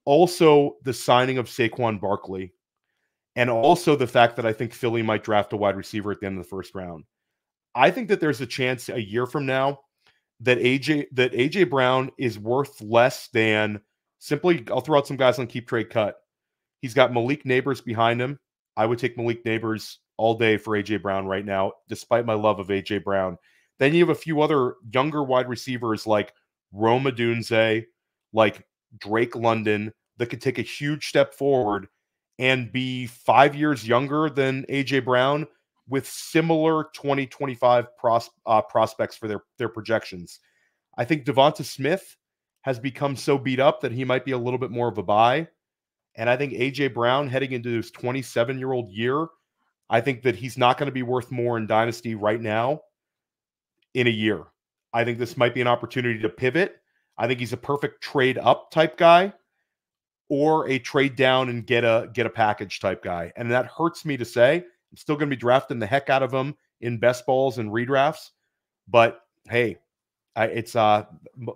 also the signing of Saquon Barkley, and also the fact that I think Philly might draft a wide receiver at the end of the first round. I think that there's a chance a year from now that AJ that AJ Brown is worth less than simply I'll throw out some guys on KeepTradeCut. He's got Malik Nabers behind him. I would take Malik Nabers all day for AJ Brown right now, despite my love of AJ Brown. Then you have a few other younger wide receivers like Rome Odunze, like Drake London, that could take a huge step forward and be five years younger than AJ Brown with similar 2025 pros, uh, prospects for their, their projections. I think DeVonta Smith has become so beat up that he might be a little bit more of a buy. And I think AJ Brown heading into his 27 year old year, I think that he's not going to be worth more in Dynasty right now in a year. I think this might be an opportunity to pivot. I think he's a perfect trade up type guy or a trade down and get a get a package type guy. And that hurts me to say. I'm still going to be drafting the heck out of him in best balls and redrafts. But hey, I, it's uh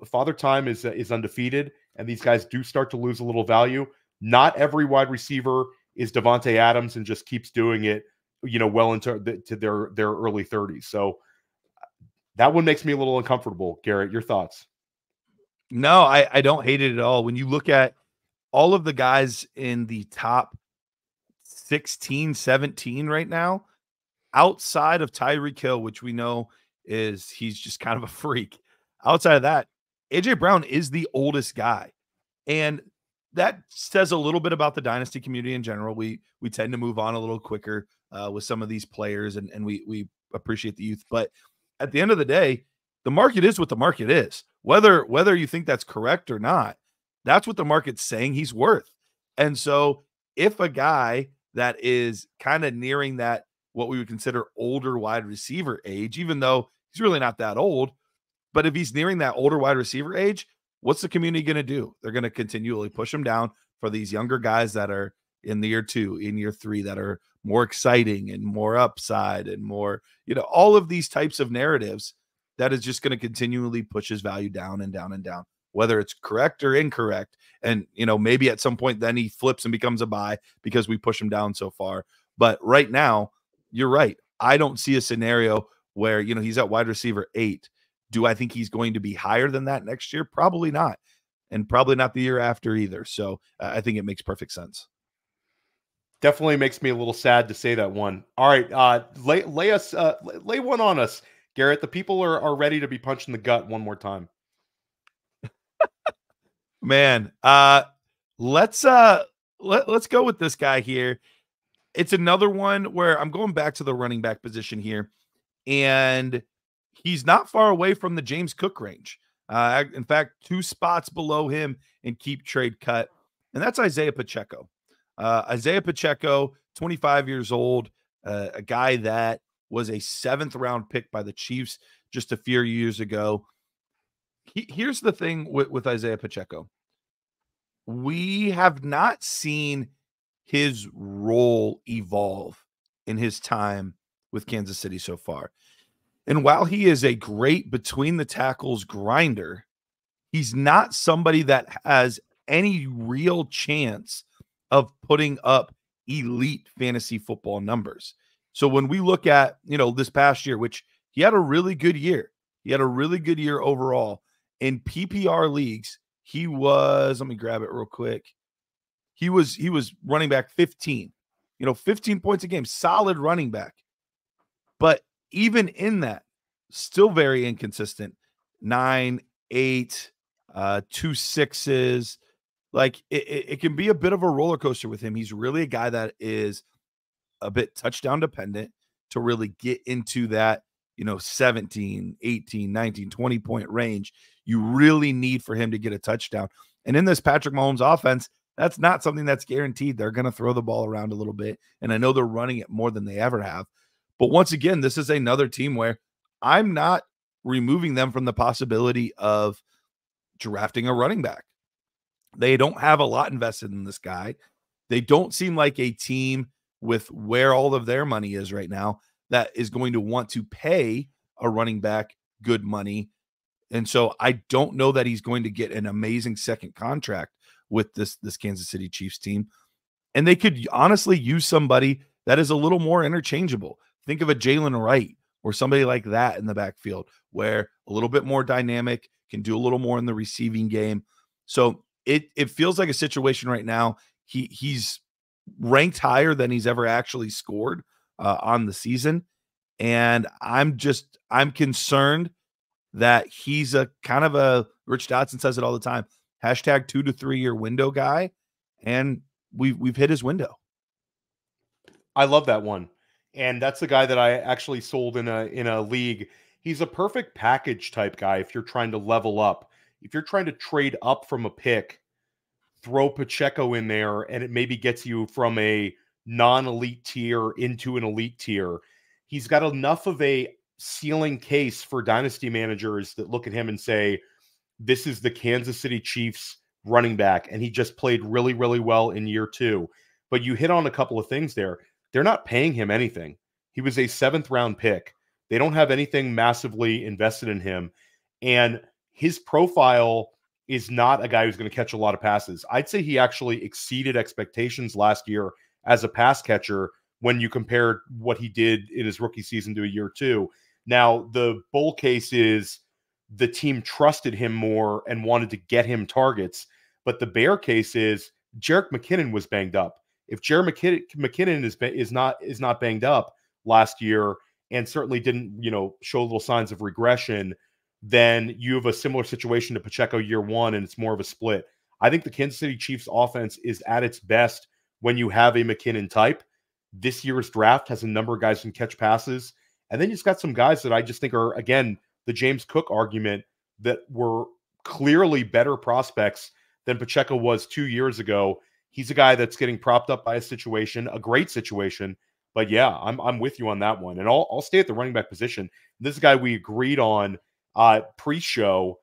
father time is is undefeated, and these guys do start to lose a little value. Not every wide receiver is Davante Adams and just keeps doing it, you know, well into the, to their their early 30s. So uh, that one makes me a little uncomfortable. Garrett, your thoughts? No, I I don't hate it at all. When you look at all of the guys in the top 16, 17 right now, outside of Tyreek Hill, which we know is he's just kind of a freak. Outside of that, AJ Brown is the oldest guy. And that says a little bit about the dynasty community in general. We we tend to move on a little quicker uh, with some of these players, and, and we we appreciate the youth. But at the end of the day, the market is what the market is. Whether whether you think that's correct or not, that's what the market's saying he's worth. And so if a guy that is kind of nearing that what we would consider older wide receiver age, even though he's really not that old, but if he's nearing that older wide receiver age, what's the community going to do? They're going to continually push him down for these younger guys that are, in the year two, in year three that are more exciting and more upside and more, you know, all of these types of narratives that is just going to continually push his value down and down and down, whether it's correct or incorrect. And, you know, maybe at some point then he flips and becomes a buy because we push him down so far. But right now, you're right. I don't see a scenario where, you know, he's at wide receiver eight. Do I think he's going to be higher than that next year? Probably not. And probably not the year after either. So uh, I think it makes perfect sense. Definitely makes me a little sad to say that one. All right, uh, lay lay us uh, lay one on us, Garrett. The people are are ready to be punched in the gut one more time. Man, uh, let's uh let, let's go with this guy here. It's another one where I'm going back to the running back position here, and he's not far away from the James Cook range. Uh, in fact, two spots below him in KeepTradeCut, and that's Isaiah Pacheco. Uh, Isaiah Pacheco, 25 years old, uh, a guy that was a seventh round pick by the Chiefs just a few years ago. He, here's the thing with, with Isaiah Pacheco we have not seen his role evolve in his time with Kansas City so far. And while he is a great between the tackles grinder, he's not somebody that has any real chance of putting up elite fantasy football numbers. So when we look at, you know, this past year, which he had a really good year, he had a really good year overall in PPR leagues. He was, let me grab it real quick. He was he was running back 15. You know, 15 points a game, solid running back. But even in that, still very inconsistent. Nine, eight, uh, two sixes, like it, it, can be a bit of a roller coaster with him. He's really a guy that is a bit touchdown dependent to really get into that, you know, 17, 18, 19, 20 point range. You really need for him to get a touchdown. And in this Patrick Mahomes offense, that's not something that's guaranteed. They're going to throw the ball around a little bit. And I know they're running it more than they ever have. But once again, this is another team where I'm not removing them from the possibility of drafting a running back. They don't have a lot invested in this guy. They don't seem like a team with where all of their money is right now that is going to want to pay a running back good money. And so I don't know that he's going to get an amazing second contract with this this Kansas City Chiefs team. And they could honestly use somebody that is a little more interchangeable. Think of a Jaylen Wright or somebody like that in the backfield where a little bit more dynamic, can do a little more in the receiving game. So it it feels like a situation right now. He he's ranked higher than he's ever actually scored uh, on the season, and I'm just I'm concerned that he's a kind of a Rich Dotson says it all the time. Hashtag two to three year window guy, and we've we've hit his window. I love that one, and that's the guy that I actually sold in a in a league. He's a perfect package type guy if you're trying to level up if you're trying to trade up from a pick, throw Pacheco in there and it maybe gets you from a non-elite tier into an elite tier. He's got enough of a ceiling case for dynasty managers that look at him and say, this is the Kansas City Chiefs running back. And he just played really, really well in year two. But you hit on a couple of things there. They're not paying him anything. He was a seventh round pick. They don't have anything massively invested in him. And his profile is not a guy who's going to catch a lot of passes. I'd say he actually exceeded expectations last year as a pass catcher when you compared what he did in his rookie season to a year two. Now, the bull case is the team trusted him more and wanted to get him targets. But the bear case is Jerick McKinnon was banged up. If Jerick McKinnon, McKinnon is is not is not banged up last year and certainly didn't you know show little signs of regression, then you have a similar situation to Pacheco year one, and it's more of a split. I think the Kansas City Chiefs offense is at its best when you have a McKinnon type. This year's draft has a number of guys who can catch passes. And then you've got some guys that I just think are, again, the James Cook argument that were clearly better prospects than Pacheco was two years ago. He's a guy that's getting propped up by a situation, a great situation. But yeah, I'm, I'm with you on that one. And I'll, I'll stay at the running back position. This guy we agreed on uh, pre-show,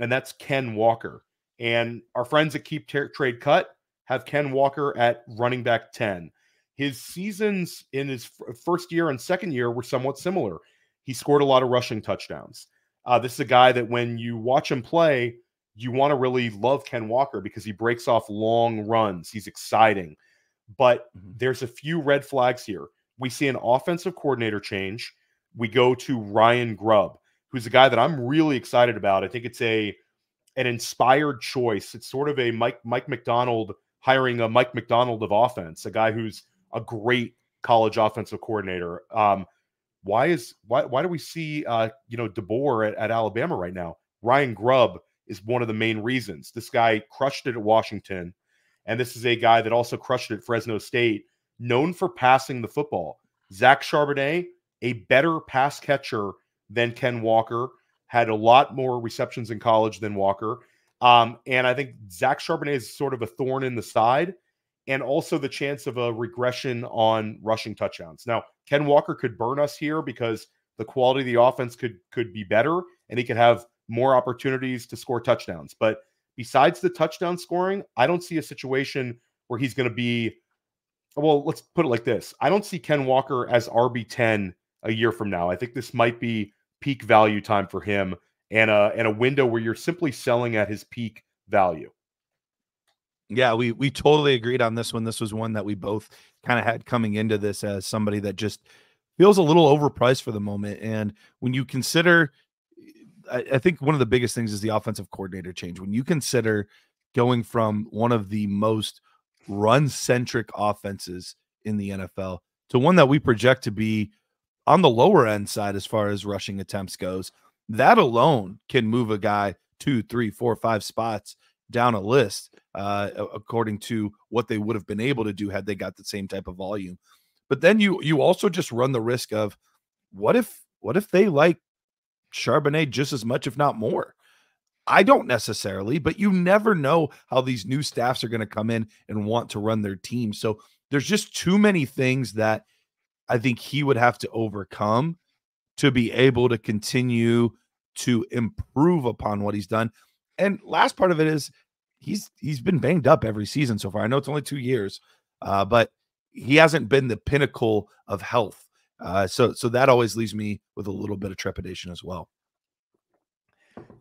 and that's Ken Walker. And our friends at KeepTradeCut have Ken Walker at running back 10. His seasons in his first year and second year were somewhat similar. He scored a lot of rushing touchdowns. Uh, this is a guy that when you watch him play, you want to really love Ken Walker because he breaks off long runs. He's exciting. But mm-hmm. there's a few red flags here. We see an offensive coordinator change. We go to Ryan Grubb, who's a guy that I'm really excited about. I think it's a an inspired choice. It's sort of a Mike Mike Macdonald hiring a Mike Macdonald of offense, a guy who's a great college offensive coordinator. Um, why is why why do we see uh, you know DeBoer at, at Alabama right now? Ryan Grubb is one of the main reasons. This guy crushed it at Washington, and this is a guy that also crushed it at Fresno State, known for passing the football. Zach Charbonnet, a better pass catcher than Ken Walker, had a lot more receptions in college than Walker. Um, and I think Zach Charbonnet is sort of a thorn in the side and also the chance of a regression on rushing touchdowns. Now, Ken Walker could burn us here because the quality of the offense could could be better and he could have more opportunities to score touchdowns. But besides the touchdown scoring, I don't see a situation where he's going to be well, let's put it like this. I don't see Ken Walker as RB10 a year from now. I think this might be peak value time for him and a and a window where you're simply selling at his peak value. Yeah, we we totally agreed on this one. This was one that we both kind of had coming into this as somebody that just feels a little overpriced for the moment. And when you consider, I, I think one of the biggest things is the offensive coordinator change. When you consider going from one of the most run centric offenses in the NFL to one that we project to be on the lower end side as far as rushing attempts goes, that alone can move a guy two, three, four, five spots down a list uh, according to what they would have been able to do had they got the same type of volume. But then you you also just run the risk of what if what if they like Charbonnet just as much, if not more? I don't necessarily, but you never know how these new staffs are going to come in and want to run their team. So there's just too many things that I think he would have to overcome to be able to continue to improve upon what he's done. And last part of it is he's he's been banged up every season so far. I know it's only two years, uh, but he hasn't been the pinnacle of health. Uh, so so that always leaves me with a little bit of trepidation as well.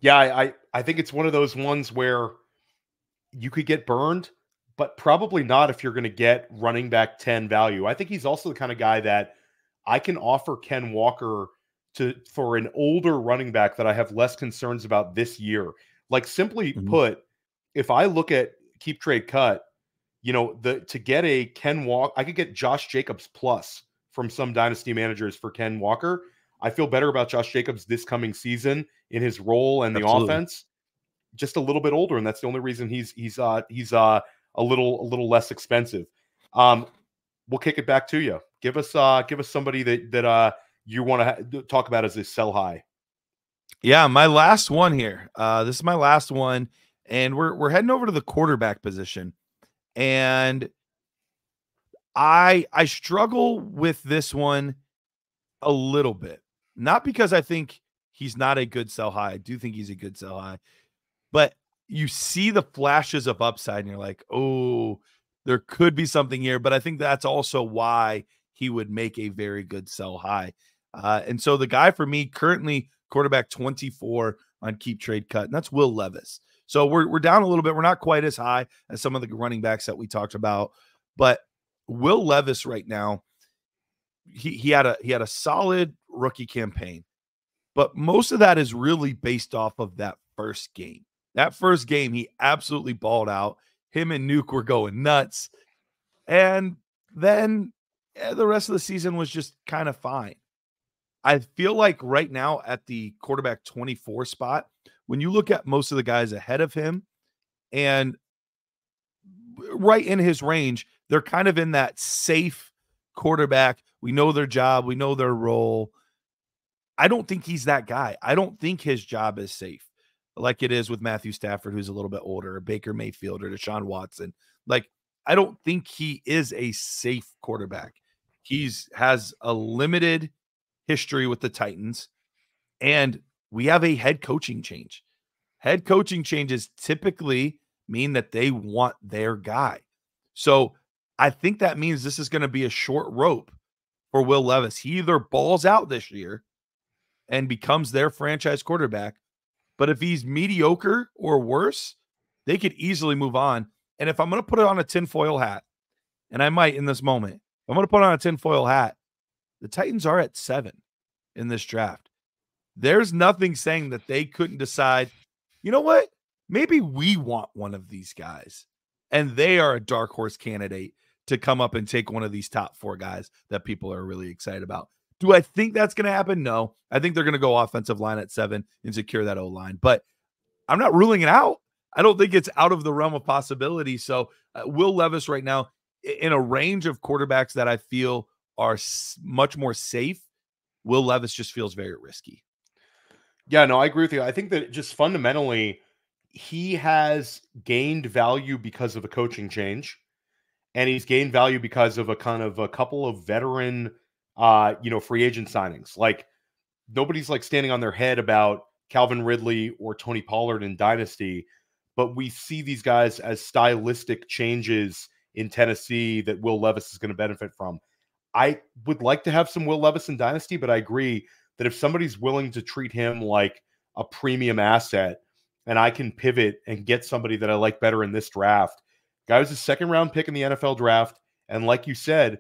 Yeah, I I think it's one of those ones where you could get burned, but probably not if you're going to get running back 10 value. I think he's also the kind of guy that I can offer Ken Walker to for an older running back that I have less concerns about this year. Like simply mm-hmm. put, if I look at KeepTradeCut, you know, the to get a Ken Walk, I could get Josh Jacobs plus from some dynasty managers for Ken Walker. I feel better about Josh Jacobs this coming season in his role and the Absolutely. offense. Just a little bit older, and that's the only reason he's he's uh he's uh a little a little less expensive. Um, we'll kick it back to you. Give us uh give us somebody that that uh you want to talk about as a sell high. Yeah, my last one here. Uh, this is my last one, and we're we're heading over to the quarterback position, and I I struggle with this one a little bit, not because I think he's not a good sell high. I do think he's a good sell high, but you see the flashes of upside, and you're like, oh, there could be something here. But I think that's also why he would make a very good sell high. Uh, and so the guy for me currently quarterback 24 on KeepTradeCut, and that's Will Levis. So we're we're down a little bit. We're not quite as high as some of the running backs that we talked about, but Will Levis right now, he he had a he had a solid rookie campaign, but most of that is really based off of that first game. That first game, he absolutely balled out. Him and Nuke were going nuts, and then eh, the rest of the season was just kind of fine. I feel like right now at the quarterback 24 spot, when you look at most of the guys ahead of him and right in his range, they're kind of in that safe quarterback. We know their job, we know their role. I don't think he's that guy. I don't think his job is safe like it is with Matthew Stafford, who's a little bit older, Baker Mayfield, or Deshaun Watson. Like, I don't think he is a safe quarterback. He's has a limited history with the Titans, and we have a head coaching change. Head coaching changes typically mean that they want their guy. So I think that means this is going to be a short rope for Will Levis. He either balls out this year and becomes their franchise quarterback, but if he's mediocre or worse, they could easily move on. And if I'm going to put it on a tinfoil hat, and I might in this moment, I'm going to put on a tinfoil hat. The Titans are at seven in this draft. There's nothing saying that they couldn't decide, you know what? Maybe we want one of these guys. And they are a dark horse candidate to come up and take one of these top four guys that people are really excited about. Do I think that's going to happen? No. I think they're going to go offensive line at seven and secure that O line, but I'm not ruling it out. I don't think it's out of the realm of possibility. So, uh, Will Levis right now in a range of quarterbacks that I feel are s- much more safe. Will Levis just feels very risky. Yeah, no, I agree with you. I think that just fundamentally, he has gained value because of a coaching change, and he's gained value because of a kind of a couple of veteran, uh, you know, free agent signings. Like nobody's like standing on their head about Calvin Ridley or Tony Pollard in Dynasty, but we see these guys as stylistic changes in Tennessee that Will Levis is going to benefit from. I would like to have some Will Levis in Dynasty, but I agree that if somebody's willing to treat him like a premium asset and I can pivot and get somebody that I like better in this draft, guy was a second round pick in the NFL draft. And like you said,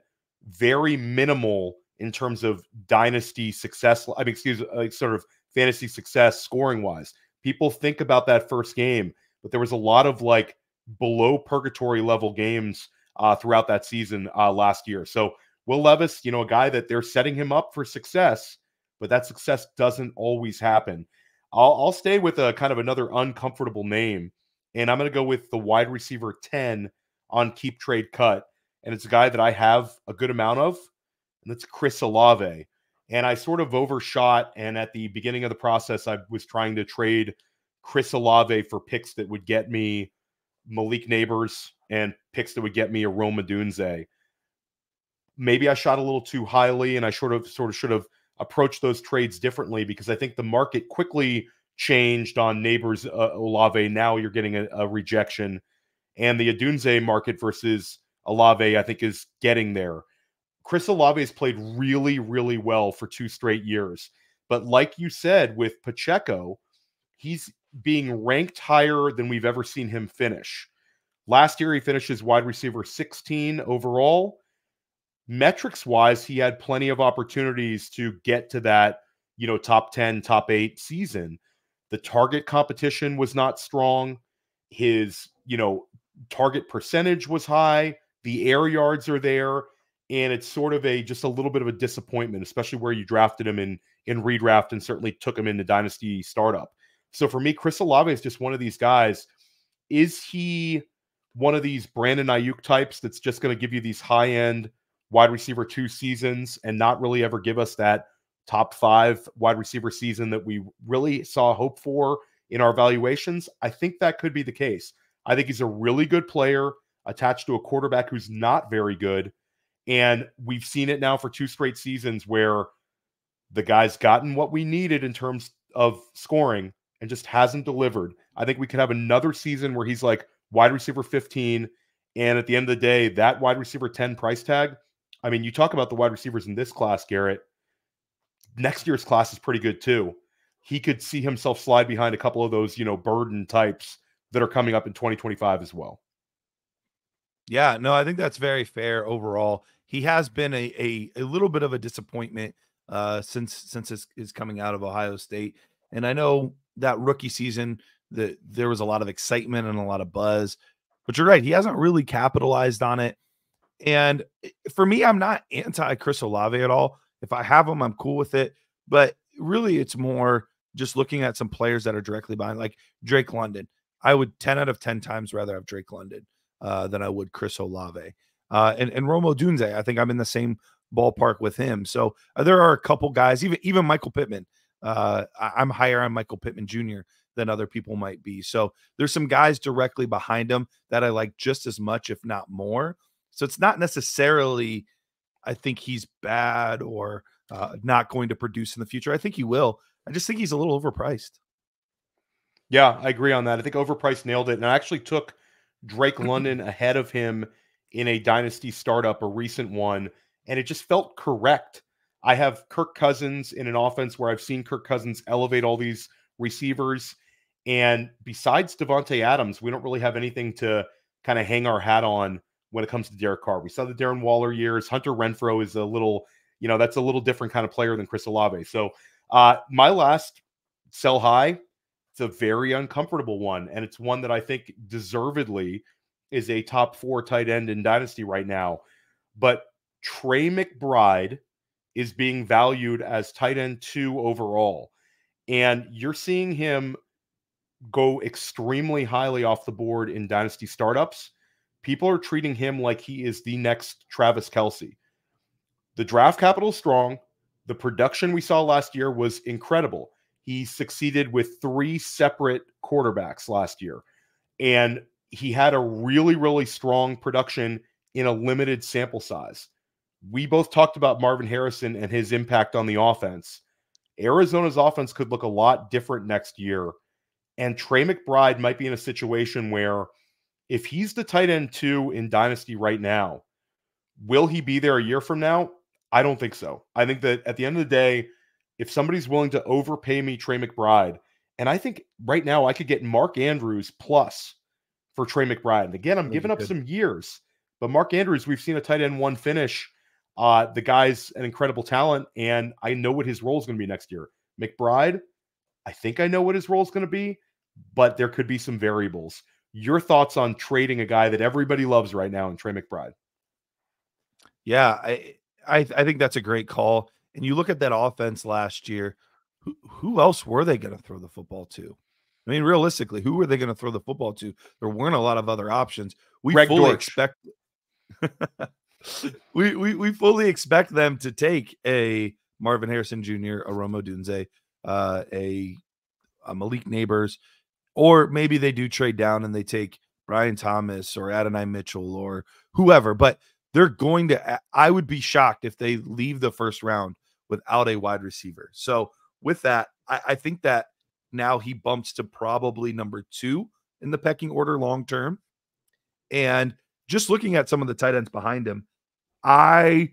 very minimal in terms of dynasty success. I mean, excuse like sort of fantasy success scoring wise. People think about that first game, but there was a lot of like below purgatory level games uh, throughout that season uh, last year. So Will Levis, you know, a guy that they're setting him up for success, but that success doesn't always happen. I'll, I'll stay with a kind of another uncomfortable name, and I'm going to go with the wide receiver 10 on KeepTradeCut. And it's a guy that I have a good amount of, and that's Chris Olave. And I sort of overshot. And at the beginning of the process, I was trying to trade Chris Olave for picks that would get me Malik Nabers and picks that would get me a Rome Odunze. Maybe I shot a little too highly, and I sort of sort of should have approached those trades differently because I think the market quickly changed on Nabers uh, Olave. Now you're getting a, a rejection, and the Odunze market versus Olave, I think, is getting there. Chris Olave has played really, really well for two straight years. But like you said with Pacheco, he's being ranked higher than we've ever seen him finish. Last year, he finishes wide receiver 16 overall. Metrics wise, he had plenty of opportunities to get to that, you know, top 10, top eight season. The target competition was not strong. His, you know, target percentage was high. The air yards are there. And it's sort of a just a little bit of a disappointment, especially where you drafted him in in redraft and certainly took him in the dynasty startup. So for me, Chris Olave is just one of these guys. Is he one of these Brandon Aiyuk types that's just going to give you these high end wide receiver two seasons and not really ever give us that top five wide receiver season that we really saw hope for in our valuations? I think that could be the case. I think he's a really good player attached to a quarterback who's not very good. And we've seen it now for two straight seasons where the guy's gotten what we needed in terms of scoring and just hasn't delivered. I think we could have another season where he's like wide receiver 15. And at the end of the day, that wide receiver 10 price tag, I mean, you talk about the wide receivers in this class, Garrett. Next year's class is pretty good too. He could see himself slide behind a couple of those, you know, Burden types that are coming up in 2025 as well. Yeah, no, I think that's very fair overall. He has been a a, a little bit of a disappointment uh, since since his, his coming out of Ohio State, and I know that rookie season that there was a lot of excitement and a lot of buzz, but you're right, he hasn't really capitalized on it. And eh, for me, I'm not anti Chris Olave at all. If I have them, I'm cool with it. But really, it's more just looking at some players that are directly behind, like Drake London. I would 10 out of 10 times rather have Drake London uh, than I would Chris Olave. Uh, and, and Rome Odunze, I think I'm in the same ballpark with him. So uh, there are a couple guys, even even Michael Pittman. Uh, I, am higher on Michael Pittman Jr. than other people might be. So there's some guys directly behind him that I like just as much, if not more. So it's not necessarily, I think he's bad or uh, not going to produce in the future. I think he will. I just think he's a little overpriced. Yeah, I agree on that. I think overpriced nailed it. And I actually took Drake London ahead of him in a dynasty startup, a recent one, and it just felt correct. I have Kirk Cousins in an offense where I've seen Kirk Cousins elevate all these receivers. And besides Davante Adams, we don't really have anything to kind of hang our hat on when it comes to Derek Carr. We saw the Darren Waller years. Hunter Renfrow is a little, you know, that's a little different kind of player than Chris Olave. So uh, my last sell high, it's a very uncomfortable one. And it's one that I think deservedly is a top four tight end in Dynasty right now. But Trey McBride is being valued as tight end two overall. And you're seeing him go extremely highly off the board in dynasty startups. People are treating him like he is the next Travis Kelce. The draft capital is strong. The production we saw last year was incredible. He succeeded with three separate quarterbacks last year. And he had a really, really strong production in a limited sample size. We both talked about Marvin Harrison and his impact on the offense. Arizona's offense could look a lot different next year. And Trey McBride might be in a situation where if he's the tight end two in Dynasty right now, will he be there a year from now? I don't think so. I think that at the end of the day, if somebody's willing to overpay me Trey McBride, and I think right now I could get Mark Andrews plus for Trey McBride. And again, I'm giving up some years, but Mark Andrews, we've seen a tight end one finish. Uh, the guy's an incredible talent, and I know what his role is going to be next year. McBride, I think I know what his role is going to be, but there could be some variables. Your thoughts on trading a guy that everybody loves right now in Trey McBride? Yeah, I, I I think that's a great call. And you look at that offense last year. Who, who else were they going to throw the football to? I mean, realistically, who were they going to throw the football to? There weren't a lot of other options. We Greg fully Dortch. expect we, we we fully expect them to take a Marvin Harrison Jr., a Rome Odunze, uh, a, a Malik Nabers, or maybe they do trade down and they take Brian Thomas or Adonai Mitchell or whoever. But they're going to. I would be shocked if they leave the first round without a wide receiver. So with that, I, I think that now he bumps to probably number two in the pecking order long term. And just looking at some of the tight ends behind him, I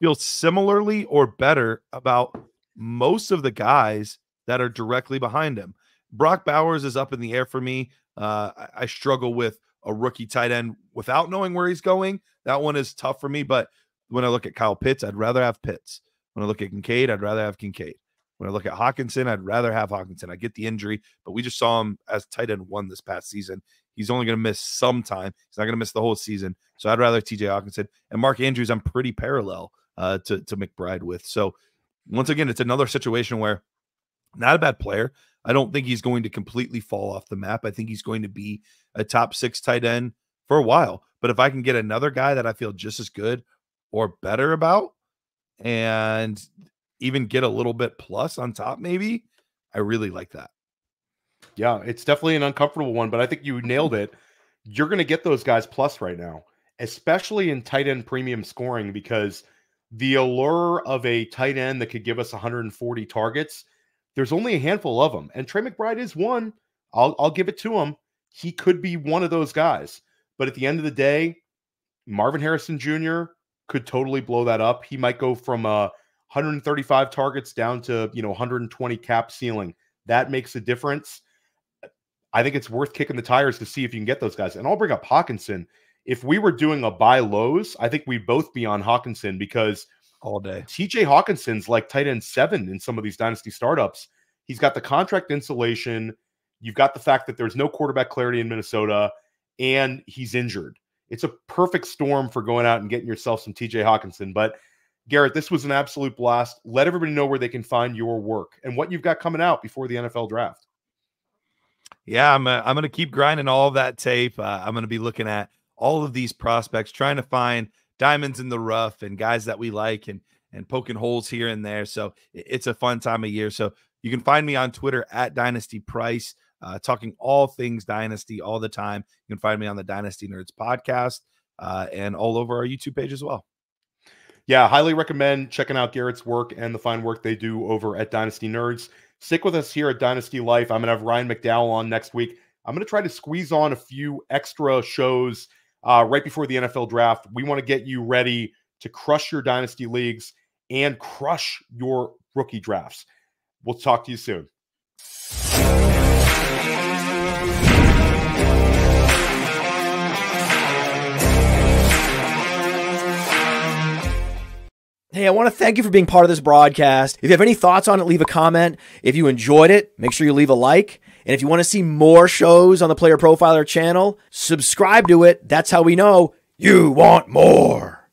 feel similarly or better about most of the guys that are directly behind him. Brock Bowers is up in the air for me. Uh, I, I struggle with a rookie tight end without knowing where he's going. That one is tough for me. But when I look at Kyle Pitts, I'd rather have Pitts. When I look at Kincaid, I'd rather have Kincaid. When I look at Hockenson, I'd rather have Hockenson. I get the injury, but we just saw him as tight end one this past season. He's only going to miss some time. He's not going to miss the whole season. So I'd rather TJ Hockenson and Mark Andrews. I'm pretty parallel uh, to to McBride with. So once again, it's another situation where not a bad player. I don't think he's going to completely fall off the map. I think he's going to be a top six tight end for a while. But if I can get another guy that I feel just as good or better about, and even get a little bit plus on top, maybe. I really like that. Yeah, it's definitely an uncomfortable one, but I think you nailed it. You're going to get those guys plus right now, especially in tight end premium scoring, because the allure of a tight end that could give us 140 targets, there's only a handful of them. And Trey McBride is one. I'll, I'll give it to him. He could be one of those guys. But at the end of the day, Marvin Harrison Jr. could totally blow that up. He might go from uh, a 135 targets down to, you know, 120 cap ceiling. That makes a difference. I think it's worth kicking the tires to see if you can get those guys. And I'll bring up Hockenson. If we were doing a buy lows, I think we'd both be on Hockenson because all day. TJ Hockenson's like tight end seven in some of these dynasty startups. He's got the contract insulation. You've got the fact that there's no quarterback clarity in Minnesota and he's injured. It's a perfect storm for going out and getting yourself some TJ Hockenson. But Garrett, this was an absolute blast. Let everybody know where they can find your work and what you've got coming out before the NFL draft. Yeah, I'm uh, I'm going to keep grinding all of that tape. Uh, I'm going to be looking at all of these prospects, trying to find diamonds in the rough and guys that we like and and poking holes here and there. So it's a fun time of year. So you can find me on Twitter at Dynasty Price, uh, talking all things Dynasty all the time. You can find me on the Dynasty Nerds podcast uh, and all over our YouTube page as well yeah, highly recommend checking out Garrett's work and the fine work they do over at Dynasty Nerds. Stick with us here at Dynasty Life. I'm going to have Ryan McDowell on next week. I'm going to try to squeeze on a few extra shows uh, right before the NFL draft. We want to get you ready to crush your dynasty leagues and crush your rookie drafts. We'll talk to you soon. Hey, I want to thank you for being part of this broadcast. If you have any thoughts on it, leave a comment. If you enjoyed it, make sure you leave a like. And if you want to see more shows on the Player Profiler channel, subscribe to it. That's how we know you want more.